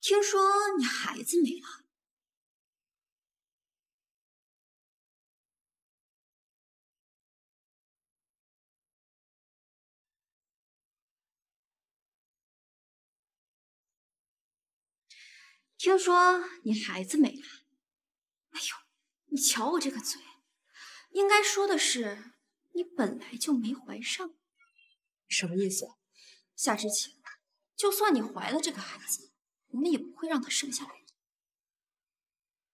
听说你孩子没了。听说你孩子没了，哎呦，你瞧我这个嘴，应该说的是你本来就没怀上。什么意思？夏之晴，就算你怀了这个孩子，我们也不会让他生下来的。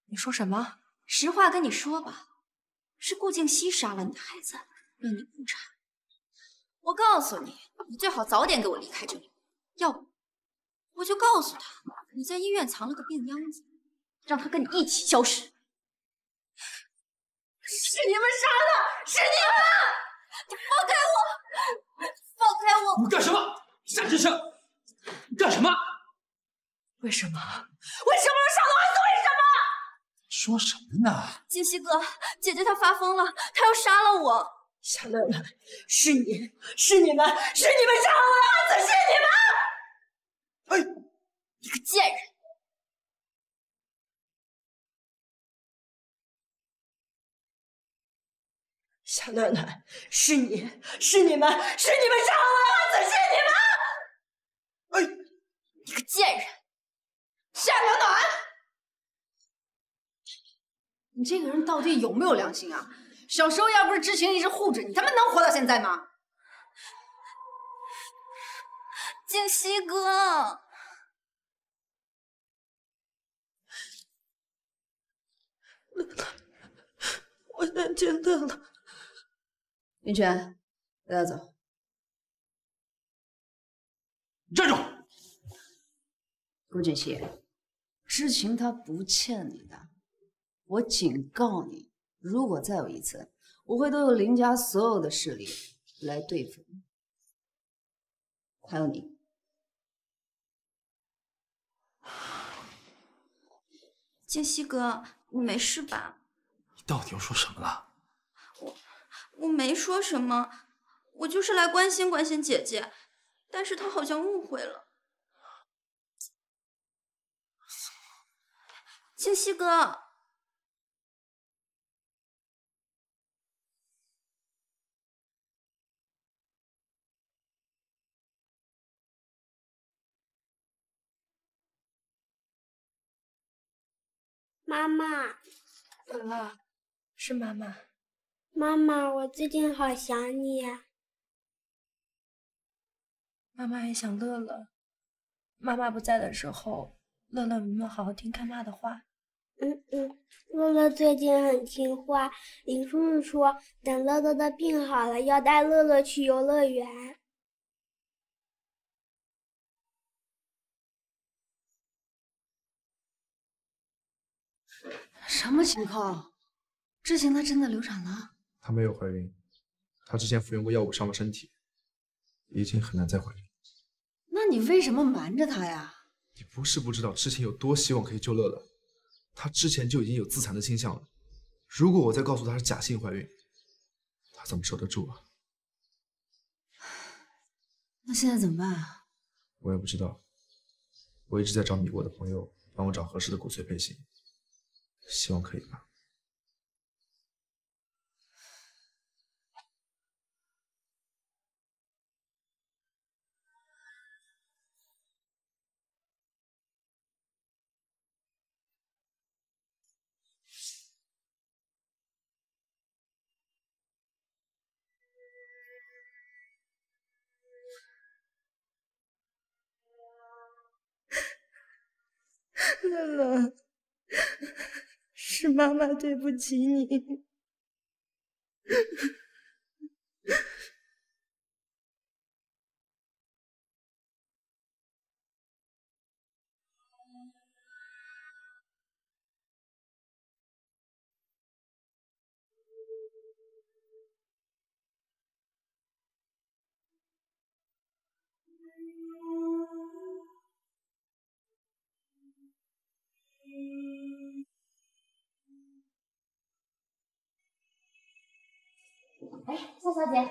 你说什么？实话跟你说吧，是顾静熙杀了你的孩子，让你误产。我告诉你，你最好早点给我离开这里，要不我就告诉他。你在医院藏了个病秧子，让他跟你一起消失。是你们杀的，是你们！放开我！放开我！你干什么？夏之晴，你干什么？为什么？为什么要杀我儿子？为什么？说什么呢？金熙哥，姐姐她发疯了，她要杀了我。夏乐乐，是你是你们是你们杀了我儿子，是你们！哎。你个贱人。夏暖暖，是你，是你们，是你们杀了我儿子，是你们。哎，你个贱人。夏暖暖。你这个人到底有没有良心啊？小时候要不是知青一直护着你，他们能活到现在吗？景熙哥。我想见乐乐。云泉，带他走。站住！顾锦熙，知情他不欠你的，我警告你，如果再有一次，我会动用林家所有的势力来对付你。还有你，静熙哥，你没事吧？你到底又说什么了？我我没说什么，我就是来关心关心姐姐，但是她好像误会了。清溪哥，妈妈，乐乐，是妈妈。妈妈，我最近好想你呀。妈妈也想乐乐。妈妈不在的时候，乐乐有没有好好听干妈的话？嗯嗯，乐乐最近很听话。林叔叔说，等乐乐的病好了，要带乐乐去游乐园。什么情况？之前她真的流产了？她没有怀孕，她之前服用过药物伤了身体，已经很难再怀孕。那你为什么瞒着她呀？你不是不知道之前有多希望可以救乐乐，她之前就已经有自残的倾向了。如果我再告诉她是假性怀孕，她怎么受得住啊？那现在怎么办啊？我也不知道，我一直在找米国的朋友帮我找合适的骨髓配型，希望可以吧。乐乐，是妈妈对不起你。小姐，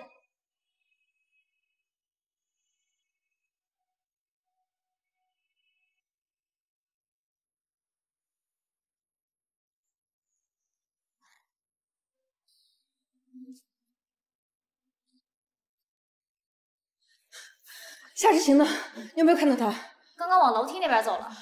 夏之行呢？你有没有看到他？刚刚往楼梯那边走了。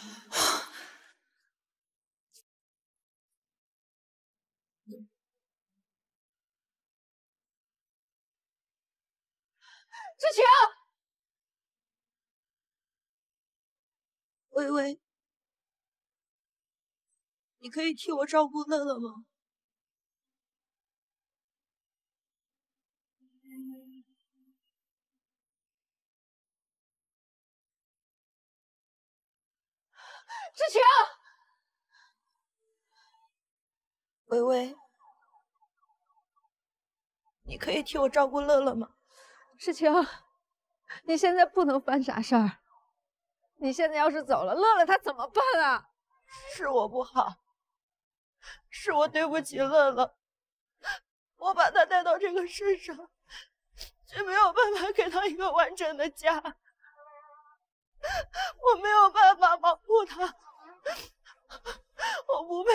知晴，微微，你可以替我照顾乐乐吗？志晴，微微，你可以替我照顾乐乐吗？世晴，你现在不能犯傻事儿。你现在要是走了，乐乐他怎么办啊？是我不好，是我对不起乐乐，我把他带到这个世上，却没有办法给他一个完整的家，我没有办法保护他，我不配，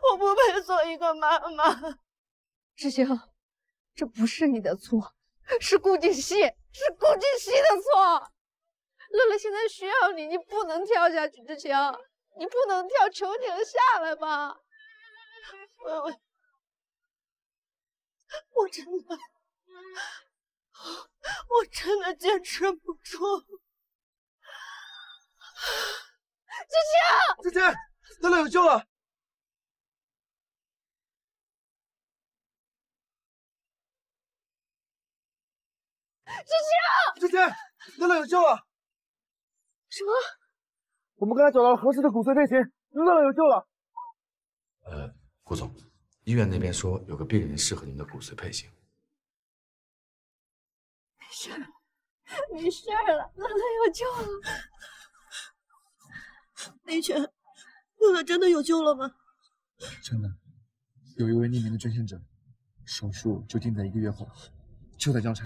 我不配做一个妈妈。世晴，这不是你的错。是顾锦熙，是顾锦熙的错。乐乐现在需要你，你不能跳下去，知晴，你不能跳，求你了，下来吧。微微，我真的，我真的坚持不住。姐姐姐，乐乐有救了！姐姐姐，乐乐有救了！什么？我们刚才找到了合适的骨髓配型，乐乐有救了。呃，顾总，医院那边说有个病人适合您的骨髓配型。没事，没事了，乐乐有救了。那拳，乐乐真的有救了吗？真的，有一位匿名的捐献者，手术就定在一个月后，就在交叉。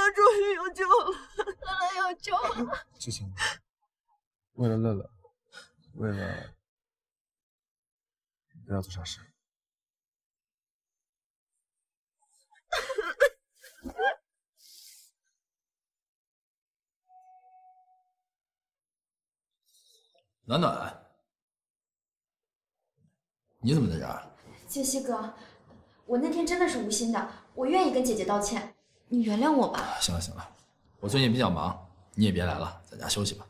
乐乐终于有救了，乐乐有救了。知青，为了乐乐，为了不要做傻事。暖暖，你怎么在这儿？杰西哥，我那天真的是无心的，我愿意跟姐姐道歉，你原谅我吧。行了行了，我最近比较忙，你也别来了，在家休息吧。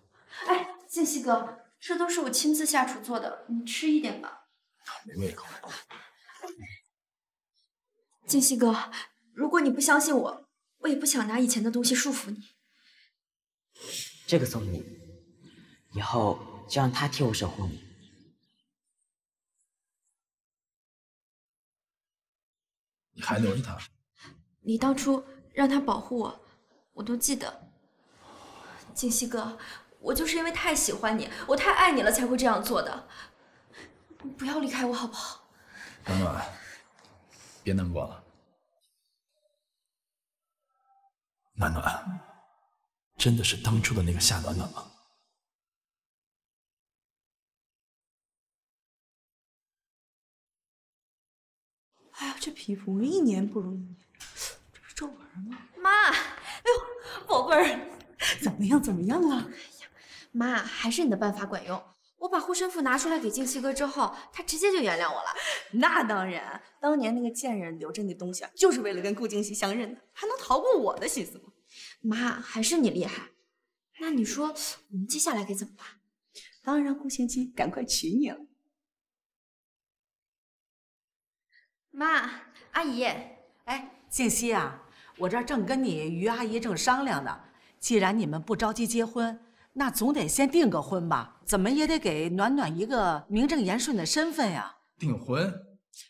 哎，杰西哥，这都是我亲自下厨做的，你吃一点吧。没胃口。杰西哥，如果你不相信我，我也不想拿以前的东西束缚你。这个送你，以后就让他替我守护你。你还留着它？你当初让他保护我，我都记得。景熙哥，我就是因为太喜欢你，我太爱你了，才会这样做的。你不要离开我好不好？暖暖，别难过了。暖暖，真的是当初的那个夏暖暖吗？哎呀，这皮肤一年不如一年？妈，哎呦，宝贝儿，怎么样？怎么样啊？妈，还是你的办法管用。我把护身符拿出来给静熙哥之后，他直接就原谅我了。那当然，当年那个贱人留着那东西啊，就是为了跟顾静熙相认的，还能逃过我的心思吗？妈，还是你厉害。那你说我们接下来该怎么办？当然让顾贤姬赶快娶你了。妈，阿姨，哎，静熙啊，我这正跟你于阿姨正商量呢。既然你们不着急结婚，那总得先订个婚吧？怎么也得给暖暖一个名正言顺的身份呀。订婚？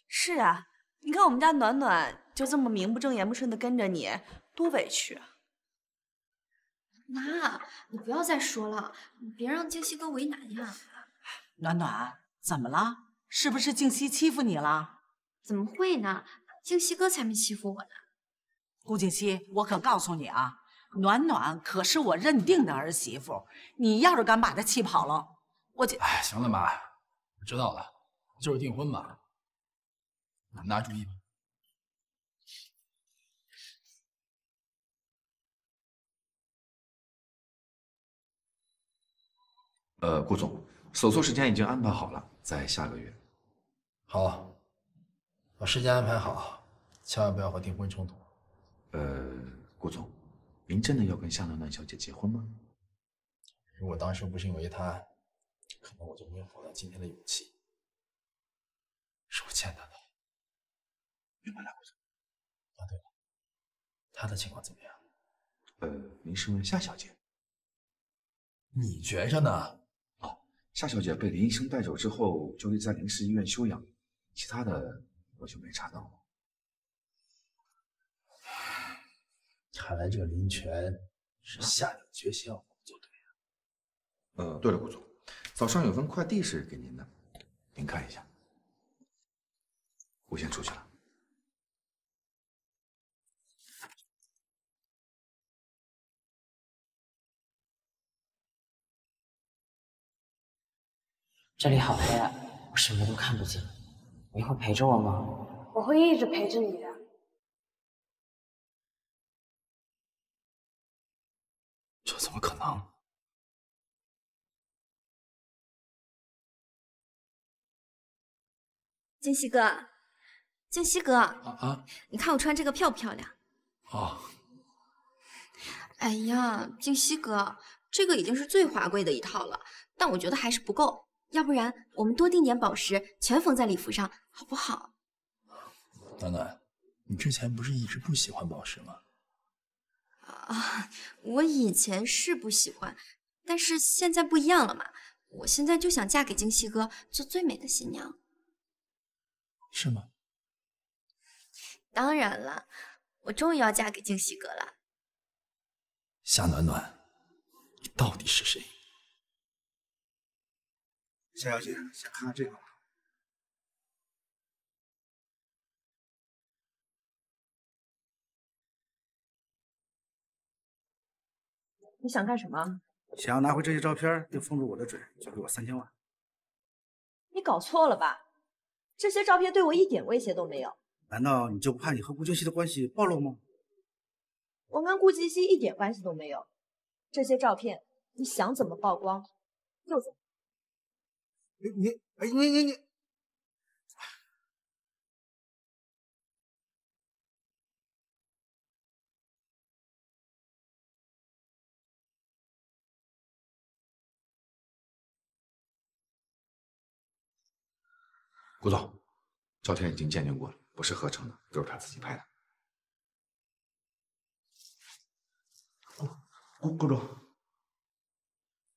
是啊，你看我们家暖暖就这么名不正言不顺的跟着你，多委屈啊！妈，你不要再说了，你别让静熙哥为难呀。暖暖，怎么了？是不是静熙欺负你了？怎么会呢？静熙哥才没欺负我呢。顾静熙，我可告诉你啊，暖暖可是我认定的儿媳妇，你要是敢把她气跑了，我就……哎，行了，妈，我知道了，就是订婚嘛，拿主意吧。呃，顾总，手术时间已经安排好了，在下个月。好，把时间安排好，千万不要和订婚冲突。呃，顾总，您真的要跟夏暖暖小姐结婚吗？如果当时不是因为她，可能我就没有活到今天的勇气。是我欠她的。明白了，顾总。啊，对了，她的情况怎么样？呃，您是问夏小姐？你觉着呢？哦，夏小姐被林医生带走之后，就在临时医院休养，其他的我就没查到看来这个林泉是下定决心要和我作对呀。呃，对了，顾总，早上有份快递是给您的，您看一下。我先出去了。这里好黑啊，我什么都看不见。你会陪着我吗？我会一直陪着你的。这怎么可能？静熙哥，静熙哥，啊你看我穿这个漂不漂亮？哦，哎呀，静熙哥，这个已经是最华贵的一套了，但我觉得还是不够，要不然我们多订点宝石，全缝在礼服上，好不好？暖暖，你之前不是一直不喜欢宝石吗？啊，我以前是不喜欢，但是现在不一样了嘛，我现在就想嫁给静熙哥，做最美的新娘。是吗？当然了，我终于要嫁给静熙哥了。夏暖暖，你到底是谁？夏小姐，想看看这个吗？你想干什么？想要拿回这些照片，并封住我的嘴，就给我三千万。你搞错了吧？这些照片对我一点威胁都没有。难道你就不怕你和顾静熙的关系暴露吗？我跟顾静熙一点关系都没有。这些照片，你想怎么曝光，就怎么。你你哎你你你！顾总，照片已经鉴定过了，不是合成的，都是他自己拍的。顾顾总，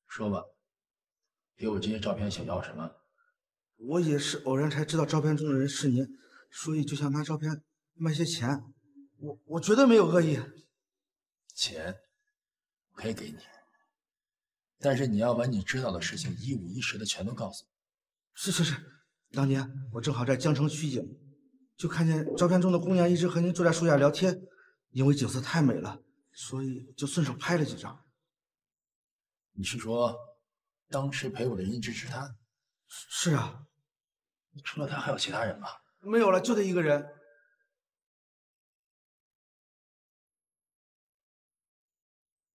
说吧，给我这些照片想要什么？我也是偶然才知道照片中的人是您，所以就想拿照片卖些钱。我我绝对没有恶意。钱可以给你，但是你要把你知道的事情一五一十的全都告诉我。是是是，当年我正好在江城取景，就看见照片中的姑娘一直和您坐在树下聊天，因为景色太美了，所以就顺手拍了几张。你是说，当时陪我的人一直是他？是啊。除了他还有其他人吗？没有了，就他一个人。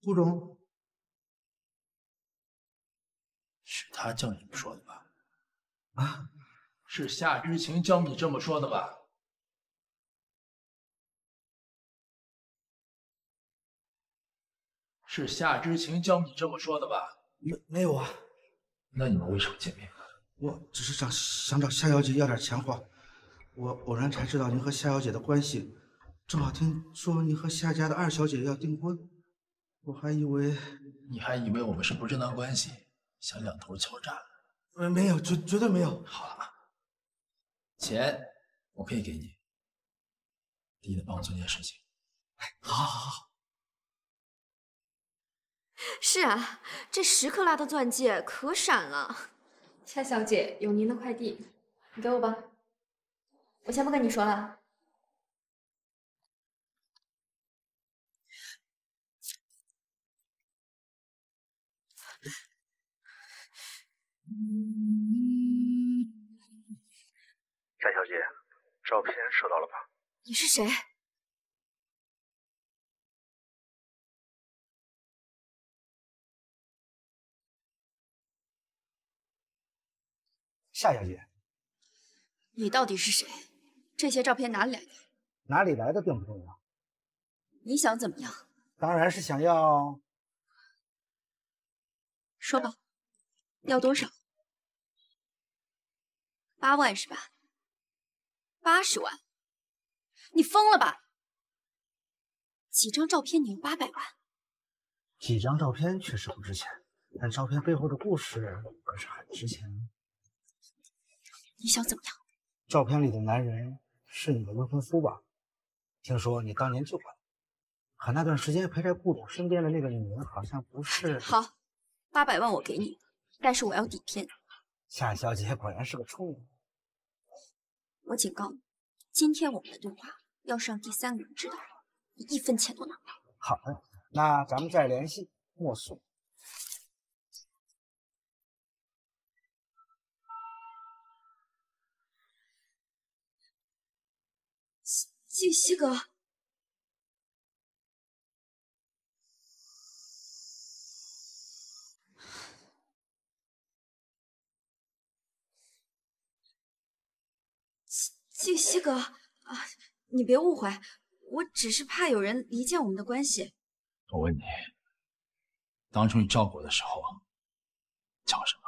顾总，是他叫你这么说的吧？啊，是夏之晴教你这么说的吧？是夏之晴教你这么说的吧？没没有啊？那你们为什么见面？我只是想想找夏小姐要点钱花。我偶然才知道您和夏小姐的关系，正好听说您和夏家的二小姐要订婚，我还以为你还以为我们是不正当关系，想两头敲诈？没没有，绝绝对没有。好了，钱我可以给你，你得帮我做件事情。好，好，好，好。是啊，这十克拉的钻戒可闪了。夏小姐，有您的快递，你给我吧。我先不跟你说了。夏小姐，照片收到了吧？你是谁？夏小姐，你到底是谁？这些照片哪里来的？哪里来的并不重要。你想怎么样？当然是想要。说吧，要多少？八万是吧？八十万？你疯了吧？几张照片你要八百万？几张照片确实不值钱，但照片背后的故事可是很值钱。你想怎么样？照片里的男人是你的未婚夫吧？听说你当年救过他，可那段时间陪在顾总身边的那个女人好像不是……好，八百万我给你，但是我要底片。夏小姐果然是个聪明。我警告你，今天我们的对话要是让第三个人知道，你一分钱都拿不到。好的，那咱们再联系，莫素。静熙哥，静熙哥啊，你别误会，我只是怕有人离间我们的关系。我问你，当初你照顾我的时候叫什么？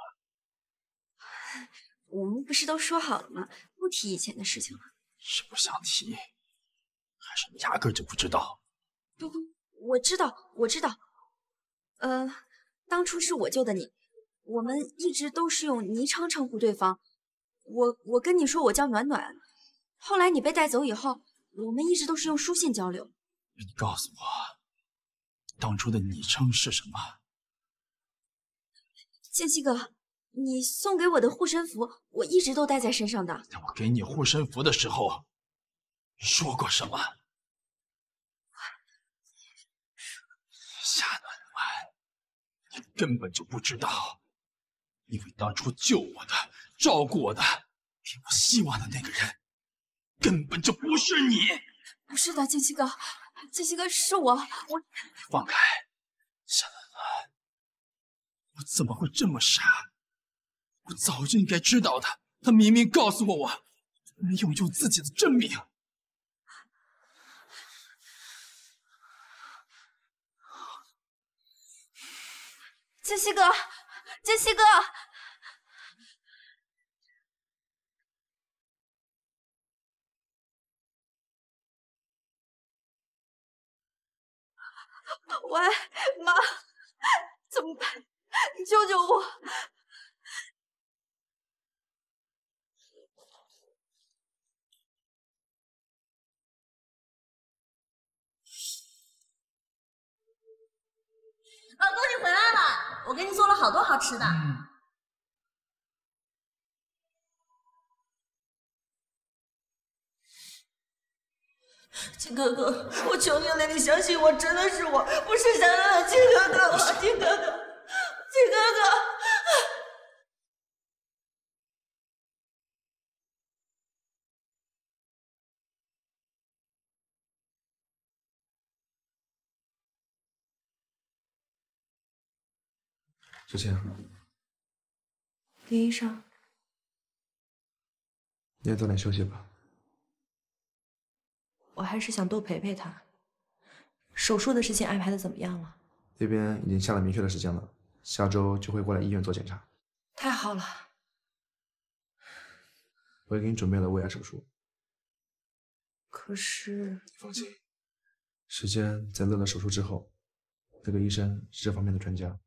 我们不是都说好了吗？不提以前的事情了。是不想提，还是你压根就不知道？不不，我知道，我知道。呃，当初是我救的你，我们一直都是用昵称称呼对方。我我跟你说，我叫暖暖。后来你被带走以后，我们一直都是用书信交流。你告诉我，当初的昵称是什么？建熙哥，你送给我的护身符，我一直都带在身上的。我给你护身符的时候，说过什么？夏暖暖，你根本就不知道，因为当初救我的、照顾我的、给我希望的那个人，根本就不是你。不是的，建西哥，建西哥是我，我放开，夏暖暖，我怎么会这么傻？我早就应该知道的。他明明告诉过我，没有用自己的真名。建熙哥，建熙哥，喂，妈，怎么办？你救救我！老公，你回来了，我给你做了好多好吃的。金哥哥，我求你了，你相信我，真的是我，不是夏暖暖，金哥哥，金哥哥，金哥哥。志清，林医生，你也早点休息吧。我还是想多陪陪他。手术的事情安排的怎么样了？那边已经下了明确的时间了，下周就会过来医院做检查。太好了，我也给你准备了胃癌手术。可是你放心，时间在乐乐手术之后，那个医生是这方面的专家。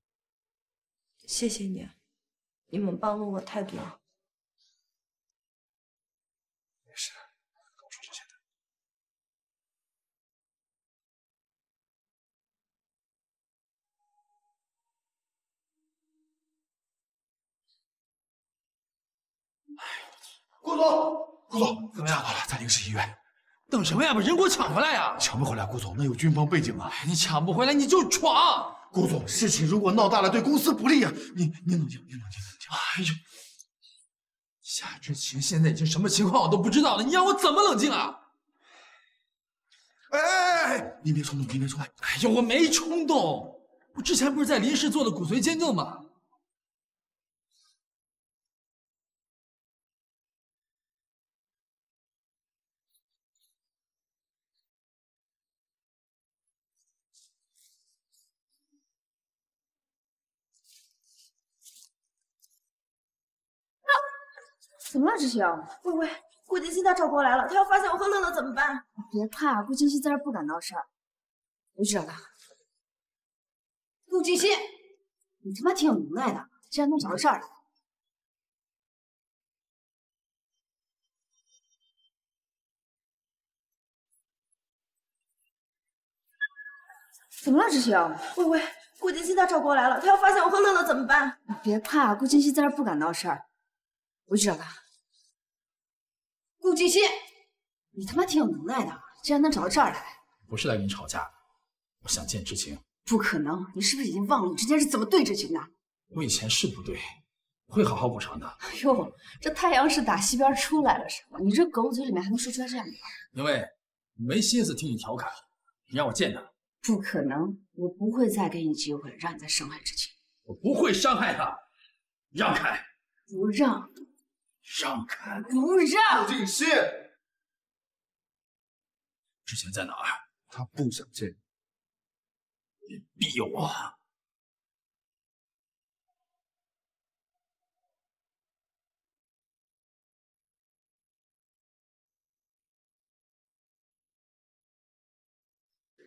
谢谢你，你们帮了我太多了。没事，跟我说这些的。顾总，顾总，怎么样？在临时医院，等什么呀？把人给我抢回来呀！抢不回来，顾总，那有军方背景啊！你抢不回来，你就闯！顾总，事情如果闹大了，对公司不利啊！你你冷静，你冷静，冷静。哎呦，夏之晴现在已经什么情况我都不知道了，你让我怎么冷静啊？哎哎哎！你别冲动，你别冲动。哎呦，我没冲动，我之前不是在临时做的骨髓捐赠吗？怎么了，志晴？喂喂，顾金熙他找过来了，他要发现我和乐乐怎么办？别怕，顾金熙在这儿不敢闹事儿。我去找他。顾金熙，你他妈挺有能耐的，竟然能找到这儿来。怎么了，志晴？喂喂，顾金熙他找过来了，他要发现我和乐乐怎么办？别怕，顾金熙在这儿不敢闹事儿。我去找他。顾金熙，你他妈挺有能耐的，竟然能找到这儿来。不是来跟你吵架的，我想见知情。不可能，你是不是已经忘了你之前是怎么对知情的？我以前是不对，会好好补偿的。哎呦，这太阳是打西边出来了是吗？你这狗嘴里面还能说出来这样的话？因为没心思听你调侃，你让我见他。不可能，我不会再给你机会让你再伤害知情。我不会伤害他，让开！不让！让开！不让！顾静熙，之前在哪儿？他不想见你，逼我。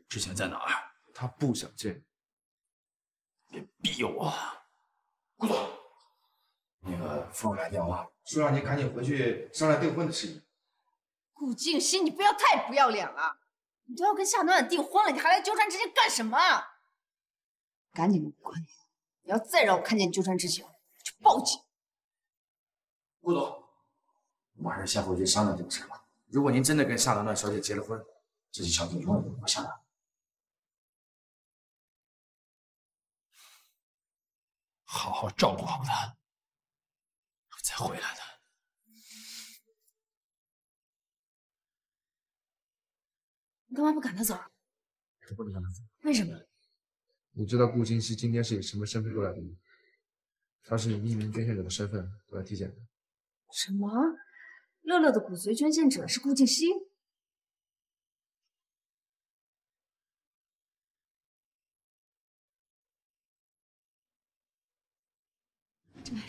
之前在哪儿？他不想见你别逼我。顾总，那个父母来电话，说让你赶紧回去商量订婚的事情。顾静心，你不要太不要脸了！你都要跟夏暖暖订婚了，你还来纠缠之情干什么？赶紧滚！你要再让我看见你纠缠之情，我就报警！顾总，我们还是先回去商量这个事吧。如果您真的跟夏暖暖小姐结了婚，这些小姐永远都不下了。好好照顾好她，我再回来的。你干嘛不赶他走？我不能赶他走。为什么？你知道顾金熙今天是以什么身份过来的吗？他是以匿名捐献者的身份过来体检的。什么？乐乐的骨髓捐献者是顾静熙？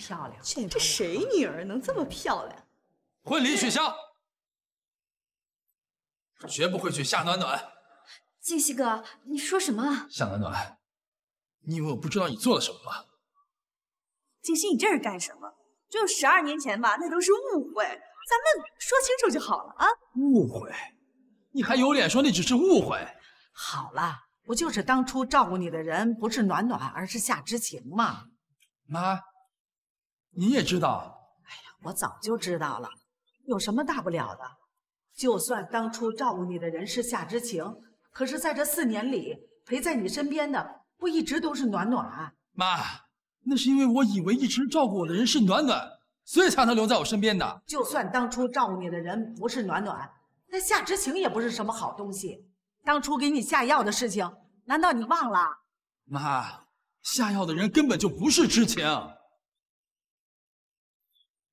漂亮！这这谁女儿能这么漂亮？婚礼取消，绝不会娶夏暖暖。静熙哥，你说什么？夏暖暖，你以为我不知道你做了什么吗？静熙，你这是干什么？就十二年前吧，那都是误会，咱们说清楚就好了啊！误会？你还有脸说那只是误会？好了，不就是当初照顾你的人不是暖暖，而是夏之晴吗？妈，你也知道？哎呀，我早就知道了，有什么大不了的？就算当初照顾你的人是夏之晴，可是在这四年里陪在你身边的，不一直都是暖暖？妈，那是因为我以为一直照顾我的人是暖暖，所以才能留在我身边的。就算当初照顾你的人不是暖暖，那夏之晴也不是什么好东西。当初给你下药的事情，难道你忘了？妈，下药的人根本就不是知情，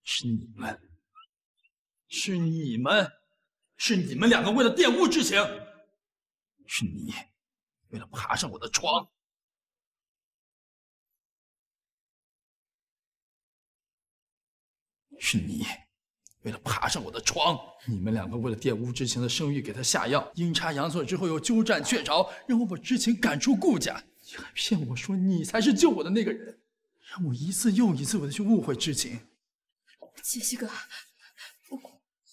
是你们，是你们，是你们两个为了玷污知情，是你为了爬上我的床，是你为了爬上我的床，你们两个为了玷污知情的声誉给他下药，阴差阳错之后又鸠占鹊巢，让我把知情赶出顾家。你还骗我说你才是救我的那个人，让我一次又一次的去误会知情。杰西哥，我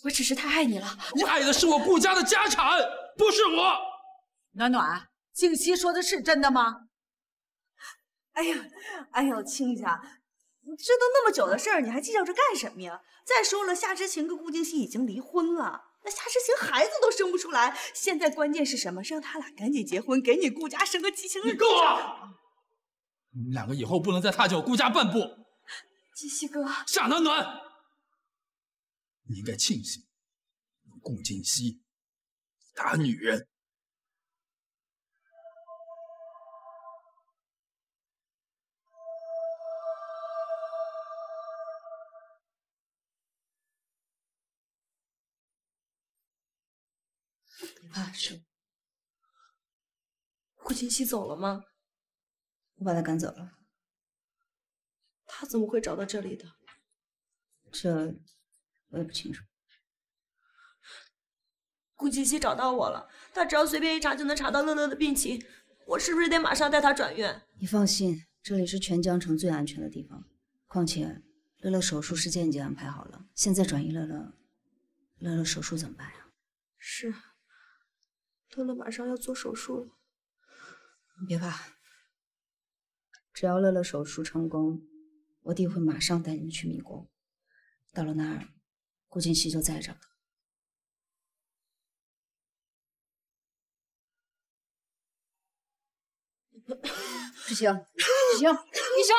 我只是太爱你了。你爱的是我顾家的家产，不是我。暖暖，静熙说的是真的吗？哎呀，哎呦，亲家，这都那么久的事儿，你还计较着干什么呀？再说了，夏之晴跟顾静熙已经离婚了，那夏之晴孩子都生不出来。现在关键是什么？是让他俩赶紧结婚，给你顾家生个吉祥日。你够了！你们两个以后不能再踏进我顾家半步。杰西哥，夏暖暖，你应该庆幸顾静熙打女人。爸是顾静熙走了吗？我把他赶走了。他怎么会找到这里的？这我也不清楚。顾七七找到我了，她只要随便一查就能查到乐乐的病情，我是不是得马上带她转院？你放心，这里是全江城最安全的地方。况且乐乐手术时间已经安排好了，现在转移乐乐，乐乐手术怎么办呀？是。乐乐马上要做手术了，你别怕，只要乐乐手术成功，我弟会马上带你们去迷宫。到了那儿，顾静熙就在这儿。志晴，志晴，医生。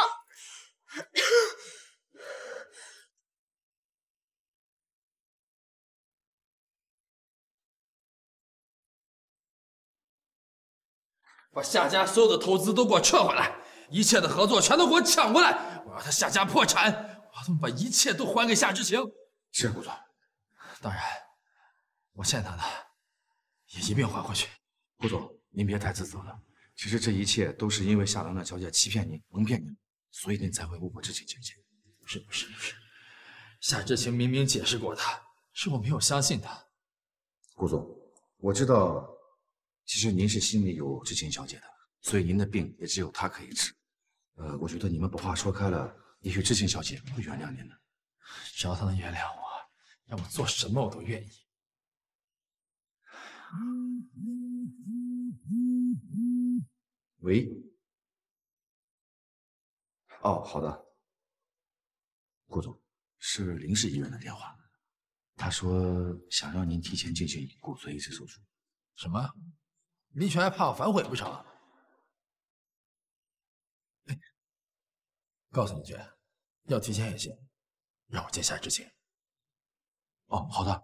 把夏家所有的投资都给我撤回来，一切的合作全都给我抢过来！我要他夏家破产，我要他们把一切都还给夏之晴。是顾总。当然，我欠他的也一并还回去。顾总，您别太自责了。其实这一切都是因为夏兰兰小姐欺骗您、蒙骗您，所以您才会误会知情小姐。不是不是不是，夏知情明明解释过的，是我没有相信他。顾总，我知道，其实您是心里有知情小姐的，所以您的病也只有她可以治。呃，我觉得你们把话说开了，也许知情小姐会原谅您的。只要她能原谅我，让我做什么我都愿意。喂，哦，好的，顾总，是林氏医院的电话，他说想让您提前进行骨髓移植手术。什么？林泉还怕我反悔不成？哎，告诉你句，要提前也行，让我见夏之情。哦，好的。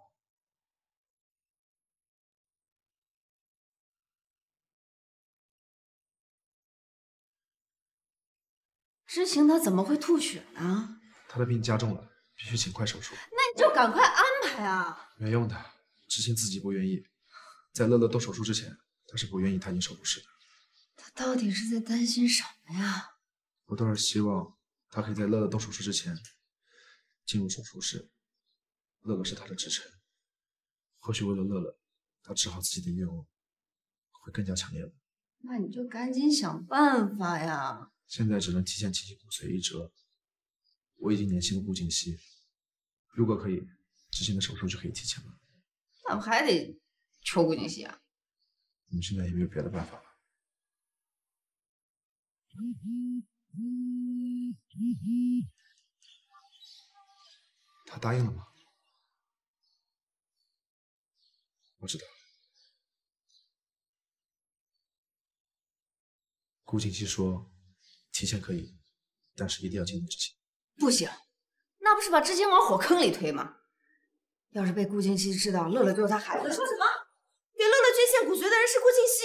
知行他怎么会吐血呢？他的病加重了，必须尽快手术。那你就赶快安排啊！没用的，知行自己不愿意。在乐乐动手术之前，他是不愿意踏进手术室的。他到底是在担心什么呀？我倒是希望他可以在乐乐动手术之前进入手术室。乐乐是他的支撑，或许为了乐乐，他治好自己的愿望会更加强烈。那你就赶紧想办法呀！现在只能提前进行骨髓移植了。我已经联系了顾静熙，如果可以，之前的手术就可以提前了。那不还得求顾静熙啊？你们现在也没有别的办法了。他答应了吗？我知道。顾静熙说。提前可以，但是一定要经过知情。不行，那不是把知情往火坑里推吗？要是被顾静熙知道乐乐就是他孩子，你说什么？给乐乐捐献骨髓的人是顾静熙？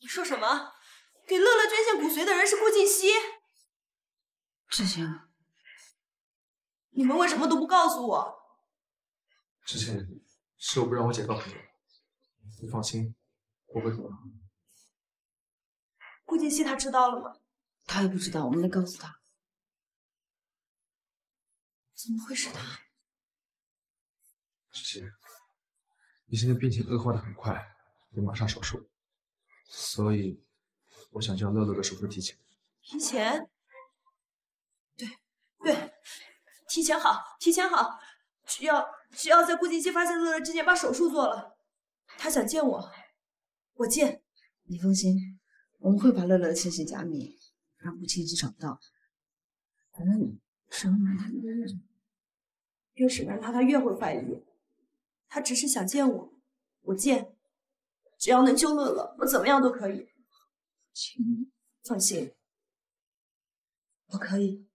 你说什么？给乐乐捐献骨髓的人是顾静熙？知情，你们为什么都不告诉我？之前。是我不让我姐告诉你，你放心，我会做。顾静熙他知道了吗？他也不知道，我们得告诉他。怎么会是他？知青，你现在病情恶化的很快，得马上手术，所以我想将乐乐的手术提前。提前？对对，提前好，提前好，只要。只要在顾静熙发现乐乐之前把手术做了，他想见我，我见。你放心，我们会把乐乐的信息加密，让顾静熙找不到。反正沈曼他越是瞒他，他越会怀疑。他只是想见我，我见。只要能救乐乐，我怎么样都可以。请放心，我可以。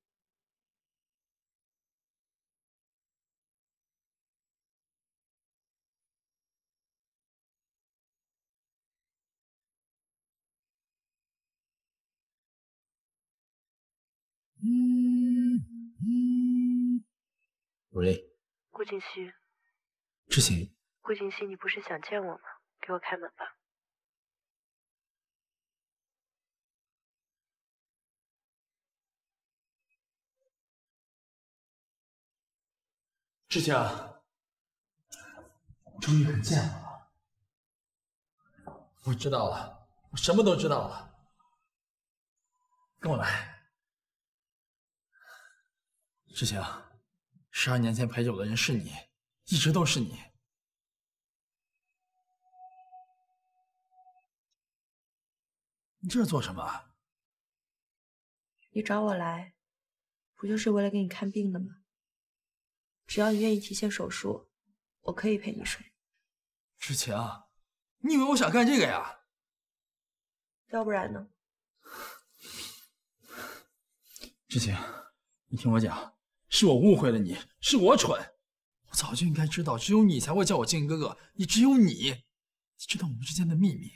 喂，顾景熙，知情。顾景熙，你不是想见我吗？给我开门吧。知情，终于肯见我了。我知道了，我什么都知道了。跟我来。知情，十二年前陪着我的人是你，一直都是你。你这是做什么？你找我来，不就是为了给你看病的吗？只要你愿意提前手术，我可以陪你睡。志晴，你以为我想干这个呀？要不然呢？志晴，你听我讲。是我误会了你，是我蠢，我早就应该知道，只有你才会叫我靖哥哥，也只有你，你知道我们之间的秘密。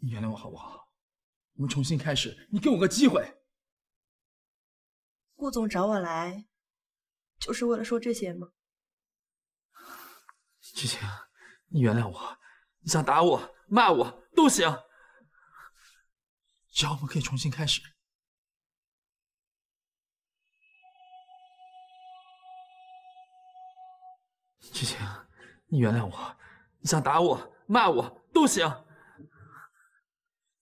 你原谅我好不好？我们重新开始，你给我个机会。顾总找我来，就是为了说这些吗？志晴，你原谅我，你想打我、骂我都行，只要我们可以重新开始。志晴，你原谅我，你想打我、骂我都行，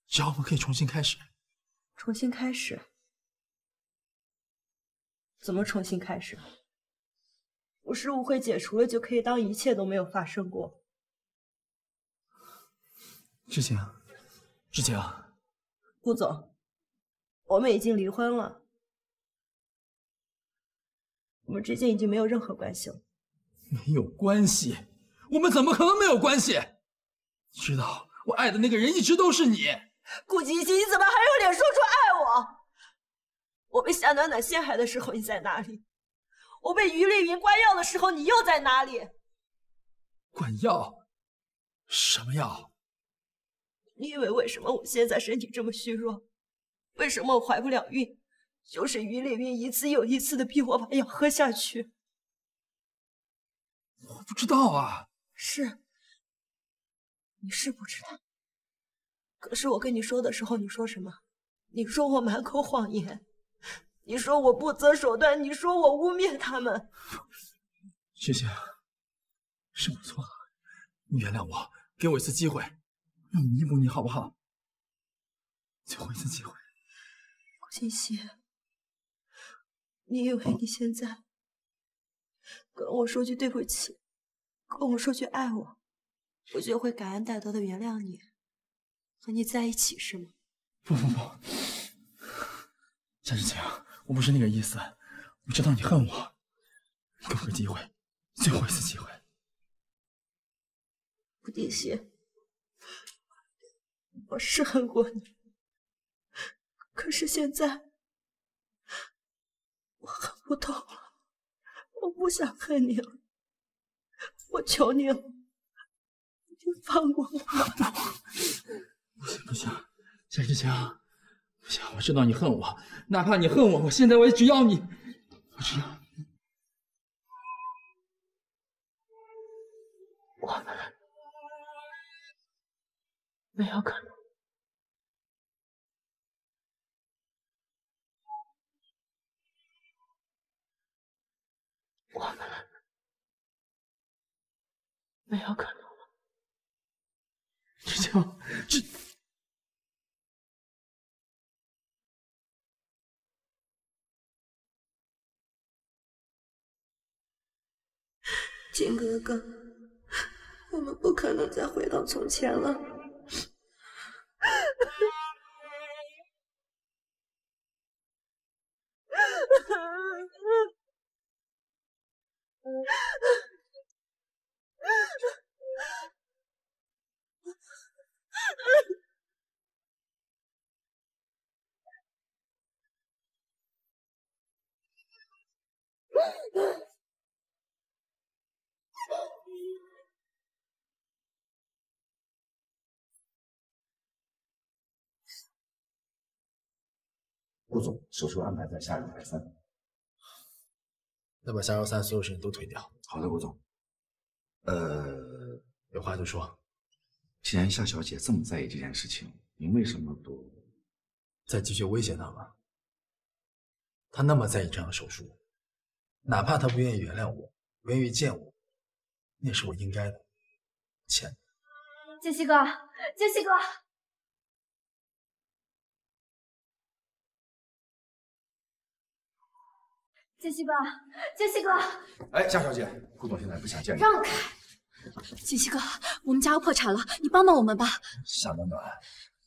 只要我们可以重新开始。重新开始？怎么重新开始？不是误会解除了就可以当一切都没有发生过？志晴，志晴，顾总，我们已经离婚了，我们之间已经没有任何关系了。没有关系，我们怎么可能没有关系？你知道，我爱的那个人一直都是你。顾锦熙，你怎么还有脸说出爱我？我被夏暖暖陷害的时候你在哪里？我被于丽云灌药的时候你又在哪里？灌药？什么药？你以为为什么我现在身体这么虚弱？为什么我怀不了孕？就是于丽云一次又一次的逼我把药喝下去。我不知道啊。是，你是不知道。可是我跟你说的时候，你说什么？你说我满口谎言，你说我不择手段，你说我污蔑他们。谢谢，是我错了，你原谅我，给我一次机会，让我弥补你好不好？最后一次机会。顾锦熙，你以为你现在跟我说句对不起，跟我说句爱我，我就会感恩戴德的原谅你？和你在一起是吗？不 不不，夏之晴，我不是那个意思。我知道你恨我，给我个机会，最后一次机会。顾锦西，我是恨过你，可是现在我恨不动了，我不想恨你了，我求你了，你放过我吧。不行不行，夏之晴，不行！我知道你恨我，哪怕你恨我，我现在我也只要你，我只要。我们没有可能，没有可能了，志晴，志。金哥哥，我们不可能再回到从前了。顾总，手术安排在下礼拜三。那把下周三所有事情都推掉。好的，顾总。呃，有话就说。既然夏小姐这么在意这件事情，您为什么不再继续威胁她吗？她那么在意这样的手术，哪怕她不愿意原谅我，不愿意见我，那是我应该的。钱。杰西哥，杰西哥。杰西哥，杰西哥，哎，夏小姐，顾总现在不想见你。让开！杰西哥，我们家要破产了，你帮帮我们吧。夏暖暖，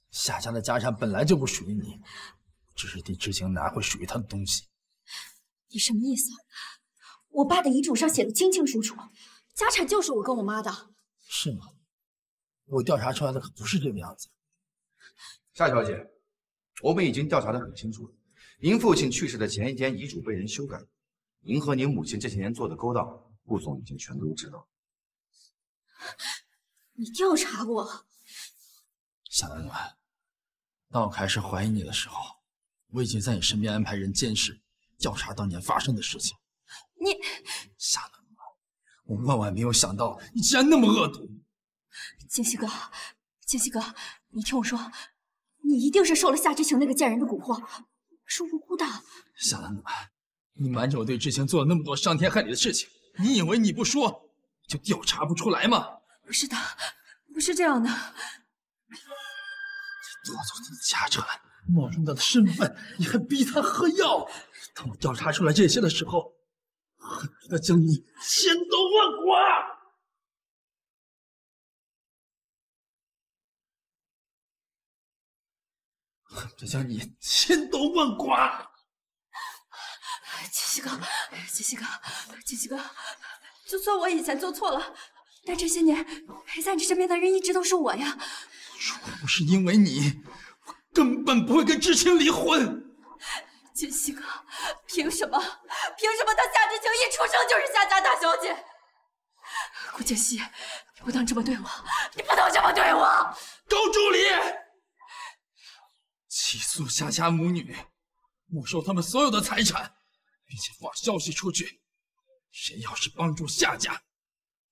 夏家的家产本来就不属于你，只是替知情拿回属于他的东西。你什么意思？我爸的遗嘱上写的清清楚楚，家产就是我跟我妈的。是吗？我调查出来的可不是这个样子。夏小姐，我们已经调查的很清楚了。您父亲去世的前一天，遗嘱被人修改。您和您母亲这些年做的勾当，顾总已经全都知道。你调查过？夏暖暖，当我开始怀疑你的时候，我已经在你身边安排人监视，调查当年发生的事情。你夏暖暖，我万万没有想到你竟然那么恶毒。静熙哥，静熙哥，你听我说，你一定是受了夏之晴那个贱人的蛊惑，是无辜的。夏兰暖，你瞒着我对之前做了那么多伤天害理的事情，你以为你不说就调查不出来吗？不是的，不是这样的。夺走他的家产，冒充他的身份，你还逼他喝药。当我调查出来这些的时候，恨不得将你千刀万剐。恨不得将你千刀万剐。杰西哥，杰西哥，杰西哥，就算我以前做错了，但这些年陪在你身边的人一直都是我呀。如果不是因为你，我根本不会跟知青离婚。杰西哥，凭什么？凭什么他夏知青一出生就是夏家大小姐？顾建熙，你不能这么对我，你不能这么对我！高助理，起诉夏家母女，没收他们所有的财产，并且发消息出去，谁要是帮助夏家，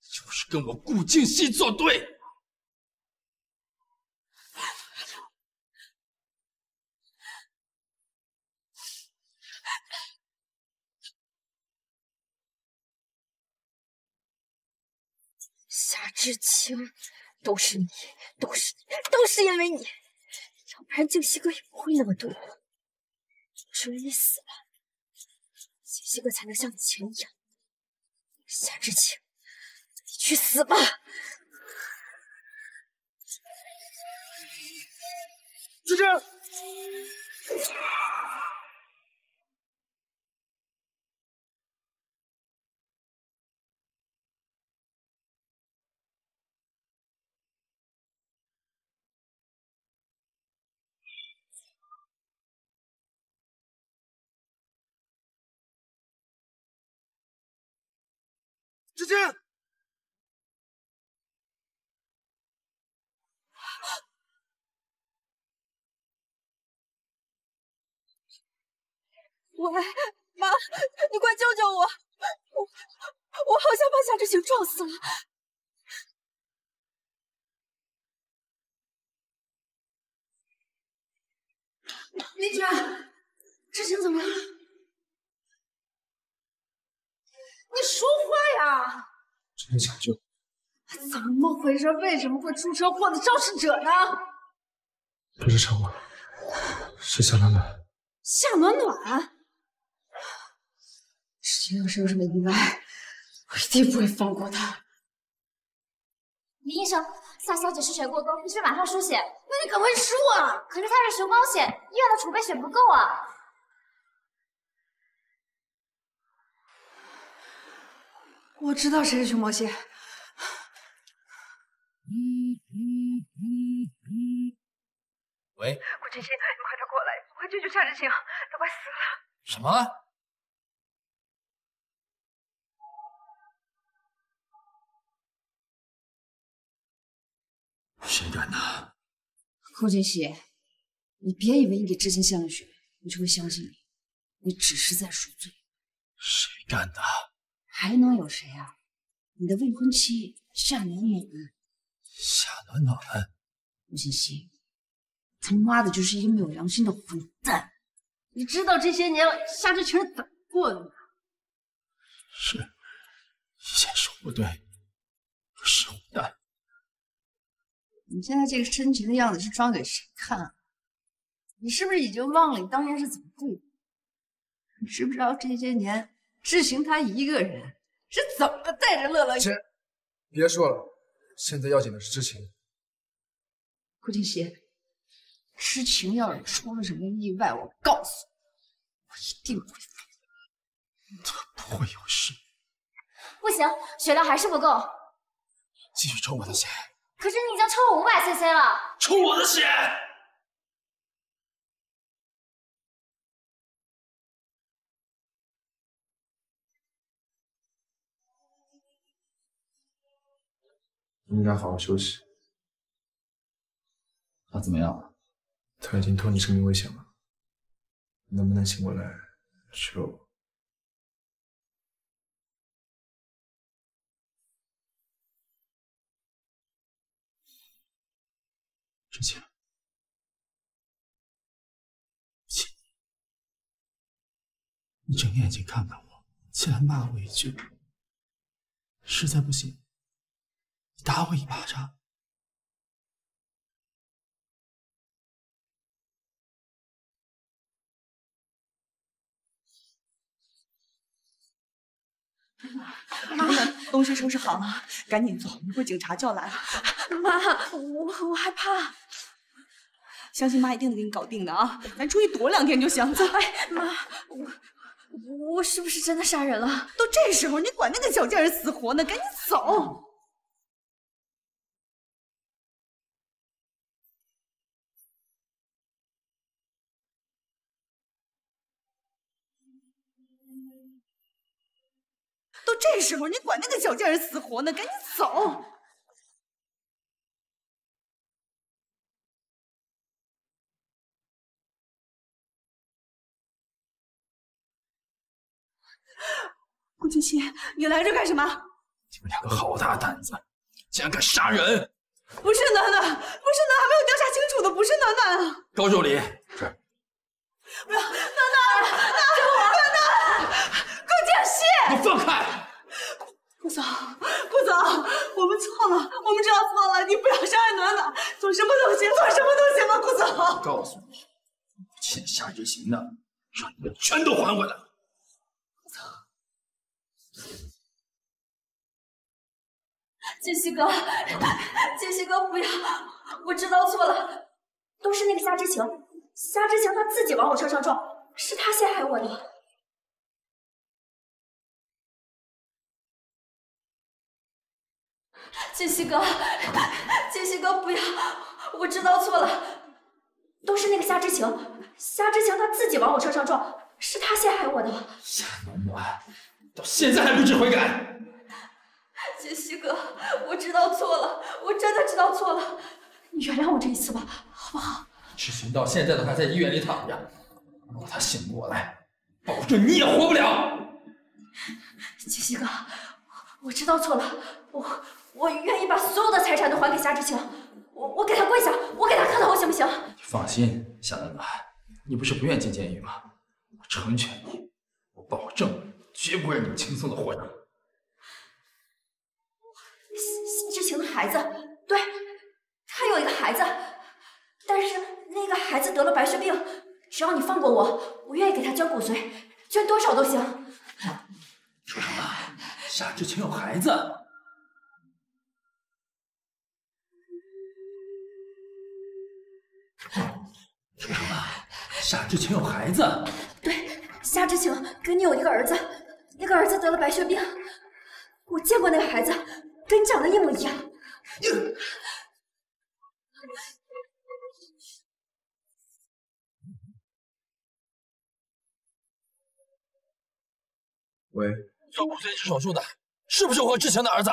就是跟我顾静熙作对。夏之晴，都是你，都是你，都是因为你，不然静熙哥也不会那么对我。只有你死了，静熙哥才能像以前一样。夏之晴，你去死吧！子珍。志坚，喂，妈，你快救救我！我我好像把夏之晴撞死了。林娟，之晴怎么了？你说话呀！真抢救。怎么回事？为什么会出车祸的肇事者呢？不是车祸，是夏暖暖。夏暖暖，之晴要是有什么意外，我一定不会放过他。林医生，夏小姐失血过多，必须马上输血。那你赶快输啊？可是她是熊猫血，医院的储备血不够啊。我知道谁是熊猫血。喂，顾俊熙，你快点过来，快救救夏之晴，他快死了！什么？谁干的？顾俊熙，你别以为你给知青献了血，我就会相信你。你只是在赎罪。谁干的？还能有谁啊？你的未婚妻夏暖暖。夏暖暖，吴欣欣，他妈的就是一个没有良心的混蛋！你知道这些年夏之晴是怎么过的吗？是，以前是我不对，是混蛋。你现在这个深情的样子是装给谁看啊？你是不是已经忘了你当年是怎么对的？你知不知道这些年知行他一个人是怎么带着乐乐？姐，别说了，现在要紧的是知情。顾静熙，知情要是出了什么意外，我告诉你，我一定会放过他不会有事。不行，血量还是不够。继续抽我的血。可是你已经抽了五百 CC 了。抽我的血！你应该好好休息。他怎么样？了？他已经脱离生命危险了，能不能醒过来，就之前，请你睁眼睛看看我，起来骂我一句，实在不行，你打我一巴掌。妈，东西收拾好了，赶紧走，一会儿警察就要来了。妈，我我害怕。相信妈一定能给你搞定的啊！咱出去躲两天就行。走，哎，妈，我我是不是真的杀人了？都这时候，你管那个小贱人死活呢？赶紧走！都这时候，你管那个小贱人死活呢？赶紧走！顾锦溪，你来这干什么？你们两个好大胆子，竟然敢杀人！不是暖暖，不是暖，还没有调查清楚的，不是暖暖啊！高助理，是。不要，暖暖，救我！暖暖，顾锦溪，你放开！顾总，顾总，我们错了，我们知道错了，你不要伤害暖暖，做什么都行，做什么都行吧，顾总。告诉你，欠夏之行的，让你们全都还回来。锦溪哥，锦溪哥，不要！我知道错了，都是那个夏之晴，夏之晴她自己往我车上撞，是她陷害我的。锦西哥，锦西哥，不要！我知道错了，都是那个夏之晴，夏之晴她自己往我车上撞，是她陷害我的。夏暖暖，到现在还不知悔改！锦西哥，我知道错了，我真的知道错了，你原谅我这一次吧，好不好？志晴到现在都还在医院里躺着，如果他醒不过来，保证你也活不了。锦西哥，我知道错了，我我愿意把所有的财产都还给夏之晴，我我给他跪下，我给他磕头，行不行？你放心，夏暖暖，你不是不愿进监狱吗？我成全你，我保证绝不会让你轻松的活着。夏之晴的孩子，对，他有一个孩子，但是那个孩子得了白血病，只要你放过我，我愿意给他捐骨髓，捐多少都行。说什么？夏之晴有孩子？说什么？夏之晴有孩子？对，夏之晴跟你有一个儿子，那个儿子得了白血病，我见过那个孩子。跟你长得一模一样。喂，做骨髓移植手术的，是不是我和志强的儿子？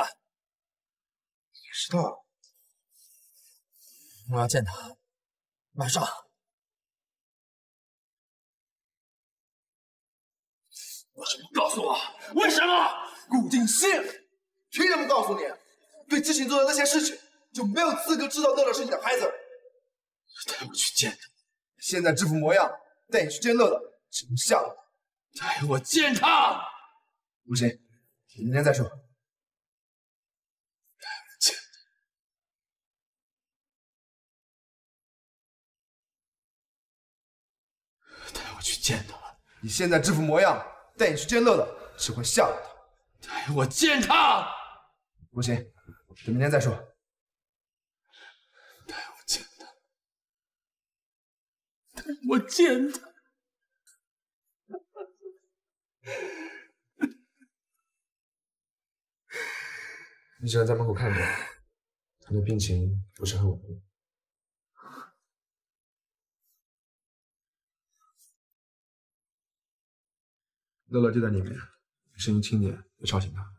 知道。我要见他，马上。为什么不告诉我？为什么？顾定西。凭什么告诉你？对之前做的那些事情，就没有资格知道乐乐是你的孩子。带我去见他。现在这副模样，带你去见乐乐，只能吓唬他。带我见他。不行，明天再说。带我见他。带我去见他。你现在这副模样，带你去见乐乐，只会吓唬他。带我见他。不行，等明天再说。带我见他，带我见他。你只能在门口看着，他的病情不是很稳定。乐乐就在里面，声音轻点，别吵醒他。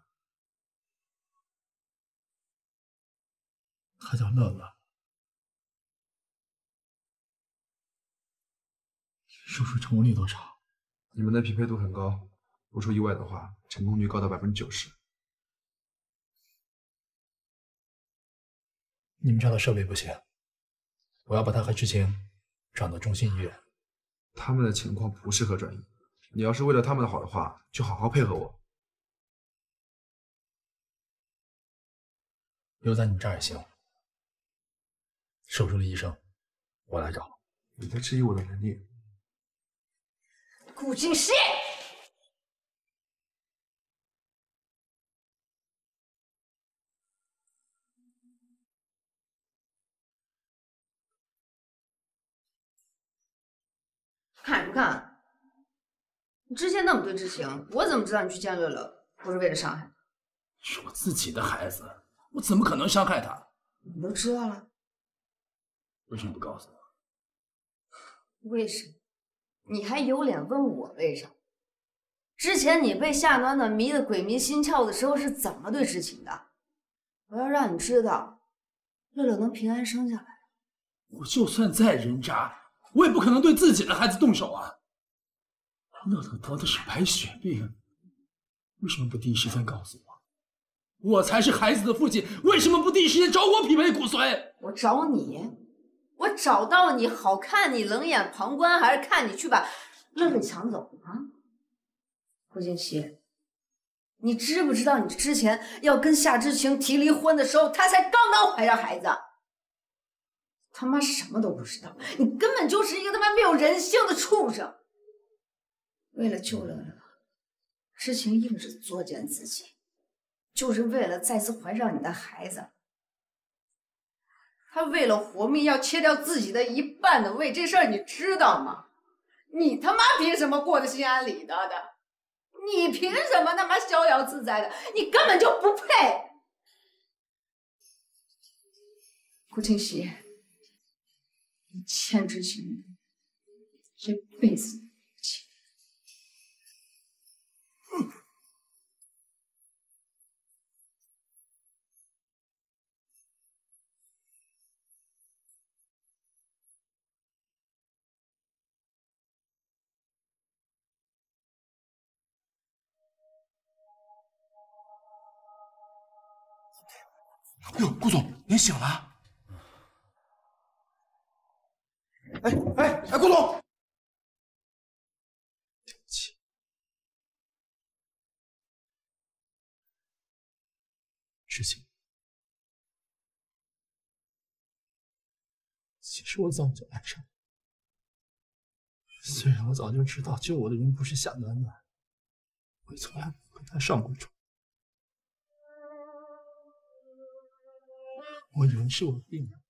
他叫乐乐，手术成功率多少？你们的匹配度很高，不出意外的话，成功率高达百分之九十。你们家的设备不行，我要把他和知晴转到中心医院。他们的情况不适合转移，你要是为了他们的好的话，就好好配合我。留在你这儿也行。手术的医生，我来找。你在质疑我的能力？顾景熙，看什么看？你之前那么对知晴，我怎么知道你去见乐乐不是为了伤害？是我自己的孩子，我怎么可能伤害他？你都知道了，为什么不告诉我？为什么？你还有脸问我为什么？之前你被夏暖暖迷得鬼迷心窍的时候是怎么对知晴的？我要让你知道，乐乐能平安生下来。我就算再人渣，我也不可能对自己的孩子动手啊！乐乐得的是白血病，为什么不第一时间告诉我？我才是孩子的父亲，为什么不第一时间找我匹配骨髓？我找你，我找到你，好看你冷眼旁观，还是看你去把乐乐抢走啊？顾静熙，你知不知道你之前要跟夏之晴提离婚的时候，她才刚刚怀上孩子，他妈什么都不知道，你根本就是一个他妈没有人性的畜生。为了救乐乐，知晴硬是作践自己，就是为了再次怀上你的孩子。他为了活命要切掉自己的一半的胃，这事儿你知道吗？你他妈凭什么过得心安理得的？你凭什么那么逍遥自在的？你根本就不配！顾清溪，你欠知晴这辈子哟，顾总，您醒了？哎哎哎，顾总，对不起，事情，其实我早就爱上你。虽然我早就知道救我的人不是夏暖暖，我从来没跟她上过床。我以为是我病了，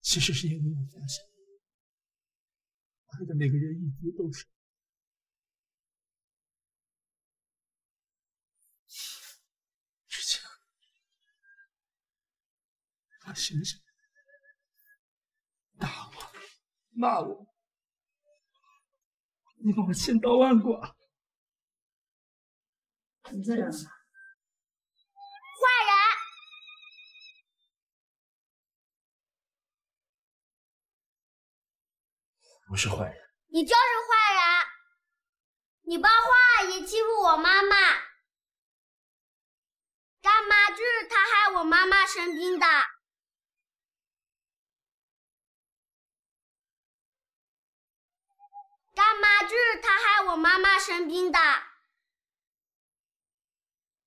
其实是因为我发现爱的那个人一直都是。之前他醒醒打我骂我，你把我千刀万剐，你在这不是坏人。你就是坏人！你帮花阿姨欺负我妈妈，干妈就是她害我妈妈生病的。干妈就是她害我妈妈生病的。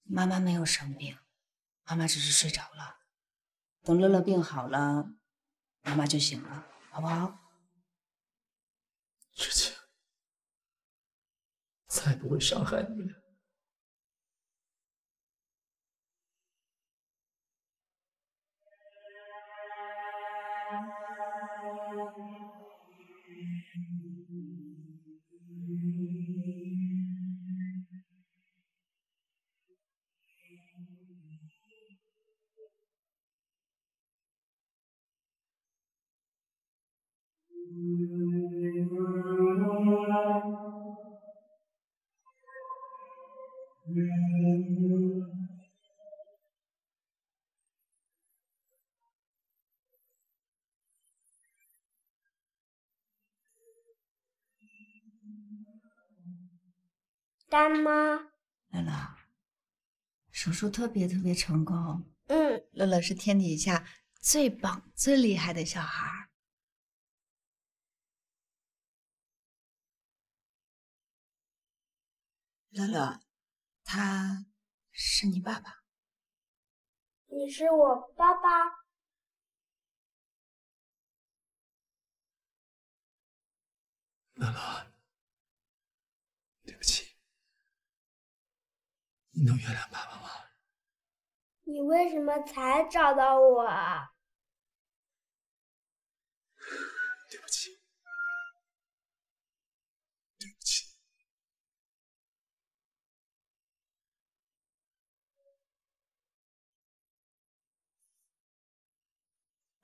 妈妈没有生病，妈妈只是睡着了。等乐乐病好了，妈妈就醒了，好不好？之前再也不会伤害你们了。干妈乐乐手术特别特别成功。嗯。乐乐是天底下最棒最厉害的小孩儿。乐乐他是你爸爸。你是我爸爸。乐乐，对不起，你能原谅爸爸吗？你为什么才找到我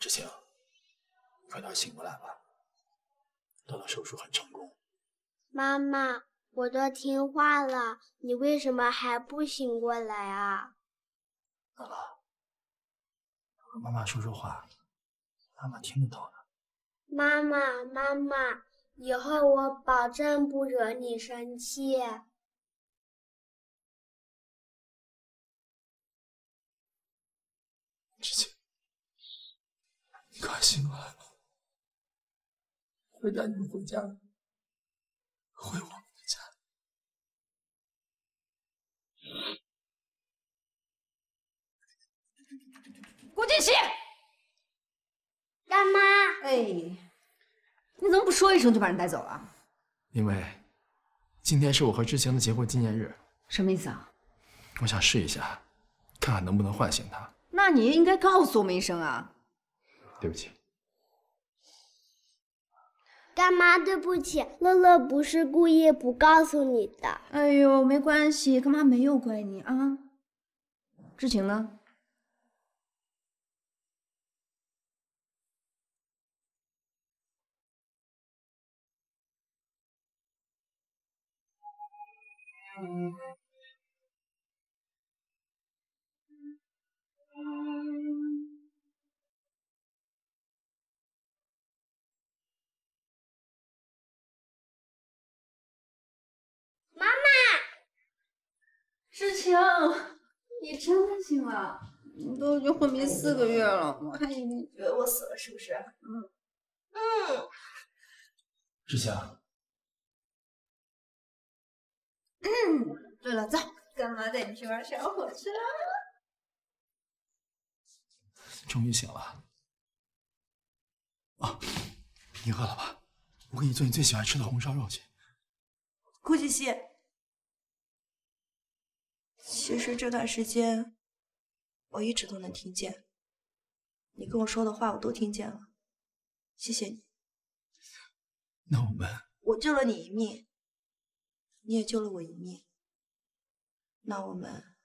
知青，快点醒过来吧。乐乐手术很成功。妈妈，我都听话了，你为什么还不醒过来啊？乐乐，和妈妈说说话，妈妈听得到的。妈妈，妈妈，以后我保证不惹你生气。知青，你快醒来吧，会带你们回家，回我们的家。顾锦熙，干妈，哎，你怎么不说一声就把人带走了？因为今天是我和知青的结婚纪念日，什么意思啊？我想试一下，看看能不能唤醒他。那你也应该告诉我们一声啊！对不起，干妈，对不起，乐乐不是故意不告诉你的。哎呦，没关系，干妈没有怪你啊。知情呢？妈妈，志清，你真的醒了？你都已经昏迷四个月了，我还以为你觉得我死了，是不是？嗯嗯。知青，嗯，对了，走，干妈带你去玩小火车。终于醒了。啊，你饿了吧？我给你做你最喜欢吃的红烧肉去。顾锦熙，其实这段时间我一直都能听见你跟我说的话，我都听见了。谢谢你，那我们我救了你一命，你也救了我一命。那我们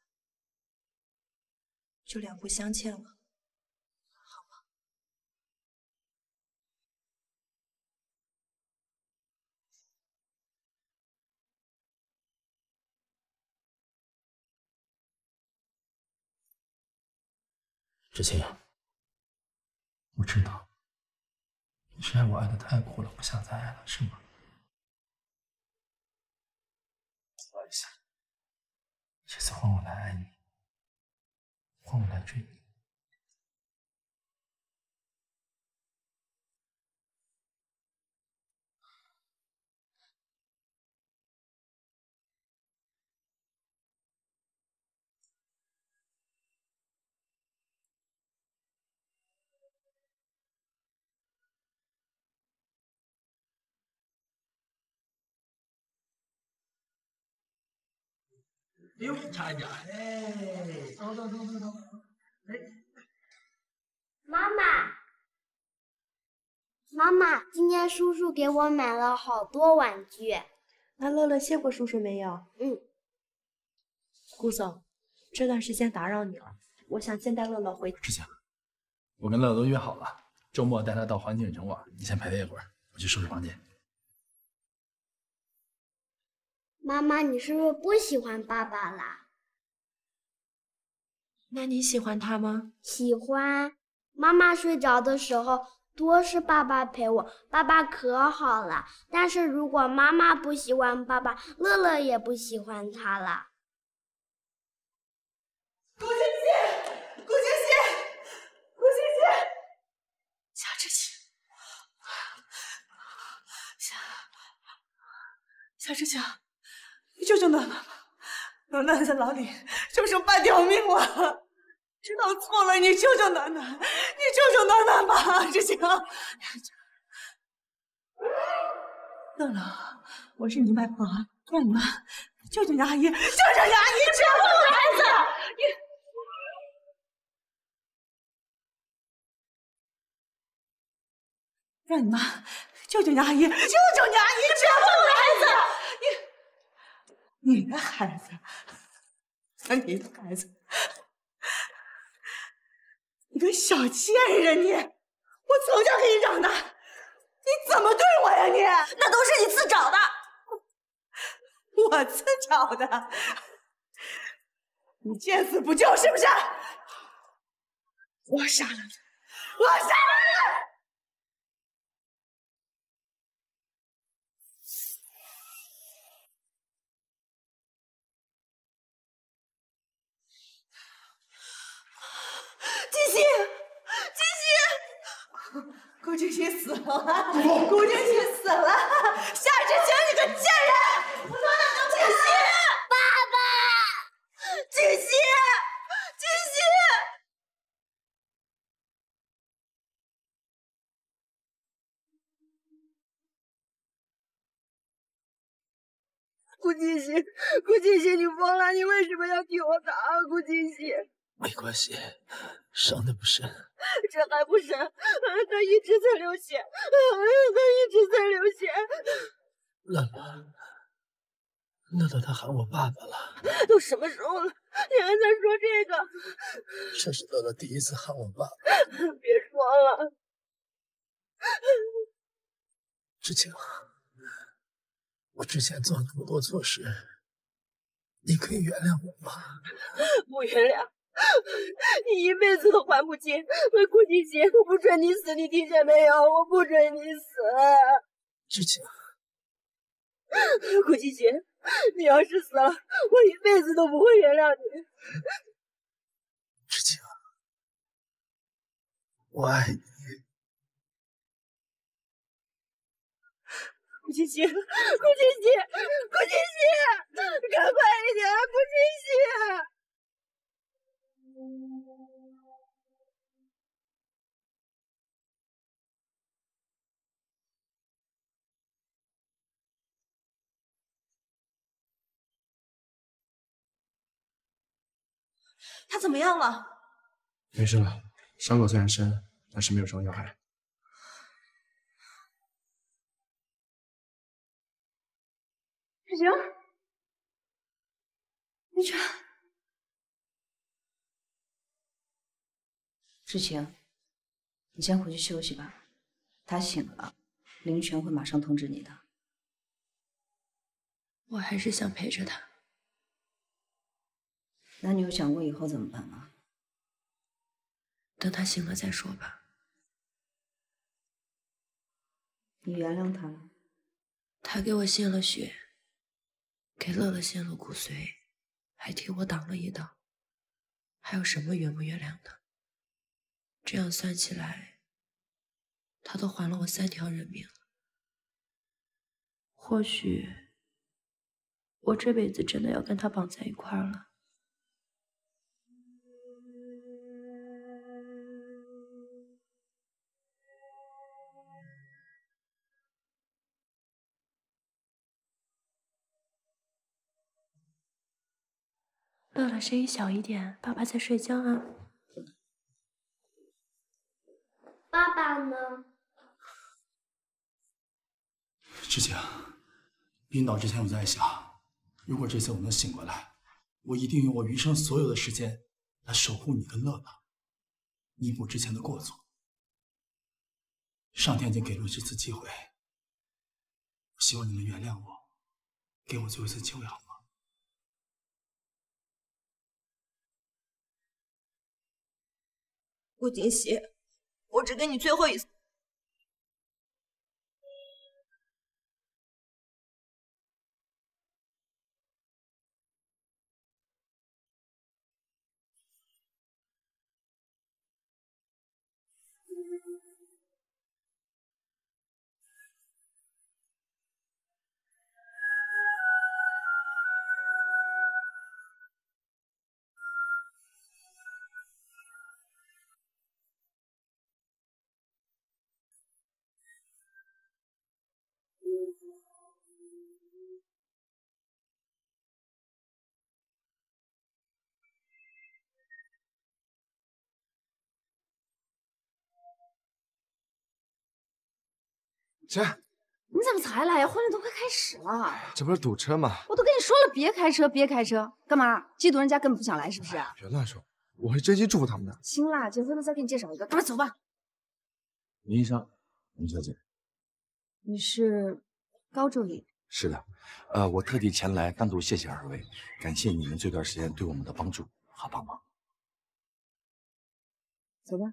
就两不相欠了。知青，我知道你是爱我爱的太苦了，不想再爱了，是吗？不好意思，这次换我来爱你，换我来追你。哟，差一点，哎，走走走走走，哎，妈妈，妈妈，今天叔叔给我买了好多玩具。那乐乐谢过叔叔没有？嗯。顾总，这段时间打扰你了，我想先带乐乐回。之前，我跟乐乐都约好了，周末带他到环境城玩，你先陪他一会儿，我去收拾房间。妈妈，你是不是不喜欢爸爸啦？那你喜欢他吗？喜欢。妈妈睡着的时候，多是爸爸陪我，爸爸可好了。但是如果妈妈不喜欢爸爸，乐乐也不喜欢他了。顾静熙，顾静熙，顾静熙，夏之晴，夏夏之晴，你救救暖暖吧！暖暖在牢里就剩半条命了。知道错了，你救救暖暖，你救救暖暖吧，志晴。乐乐，我是你外婆，让你妈救救你阿姨，救救你阿姨，救救我的孩子！你让你妈救救你阿姨，救救你阿姨，救救我的孩子！你，的孩子，你的孩子。你个小贱人！你，我从小给你长大，你怎么对我呀？你那都是你自找的，我自找的。你见死不救是不是？我杀了你！我杀了你！金熙，金熙，顾静熙死了！顾静熙死了！夏之晴，你个贱人！静熙，爸爸，静熙，静熙，顾静熙，顾静熙，你疯了！你为什么要替我打？顾静熙。没关系，伤的不深。这还不深，他一直在流血，他一直在流血。乐乐，乐乐，他喊我爸爸了。都什么时候了，你还在说这个？这是乐乐第一次喊我爸。别说了，志晴，我之前做了那么多错事，你可以原谅我吗？不原谅。你一辈子都还不清，顾锦熙，我不准你死，你听见没有？我不准你死。志晴，顾锦熙，你要是死了，我一辈子都不会原谅你。志晴，我爱你。顾锦熙，顾锦熙，顾锦熙，赶快一点，顾锦熙。他怎么样了？没事了，伤口虽然深，但是没有伤要害。志晴，你这……志晴，你先回去休息吧。他醒了，林泉会马上通知你的。我还是想陪着他。那你有想过以后怎么办吗？等他醒了再说吧。你原谅他了？他给我献了血，给乐乐献了骨髓，还替我挡了一刀，还有什么原不原谅的？这样算起来，他都还了我三条人命了。或许，我这辈子真的要跟他绑在一块儿了。乐乐，声音小一点，爸爸在睡觉啊。爸爸呢？志晴，晕倒之前我在想，如果这次我能醒过来，我一定用我余生所有的时间来守护你跟乐乐，弥补之前的过错。上天已经给了我这次机会，我希望你能原谅我，给我最后一次机会，好吗？顾锦熙，我只给你最后一次，姐，你怎么才来呀？婚礼都快开始了。这不是堵车吗？我都跟你说了，别开车，别开车，干嘛？嫉妒人家根本不想来是不是？别乱说，我会真心祝福他们的。行啦，结婚了再给你介绍一个，赶快走吧。林医生，林小姐，你是高助理，是的，呃，我特地前来单独谢谢二位，感谢你们这段时间对我们的帮助和帮忙。走吧。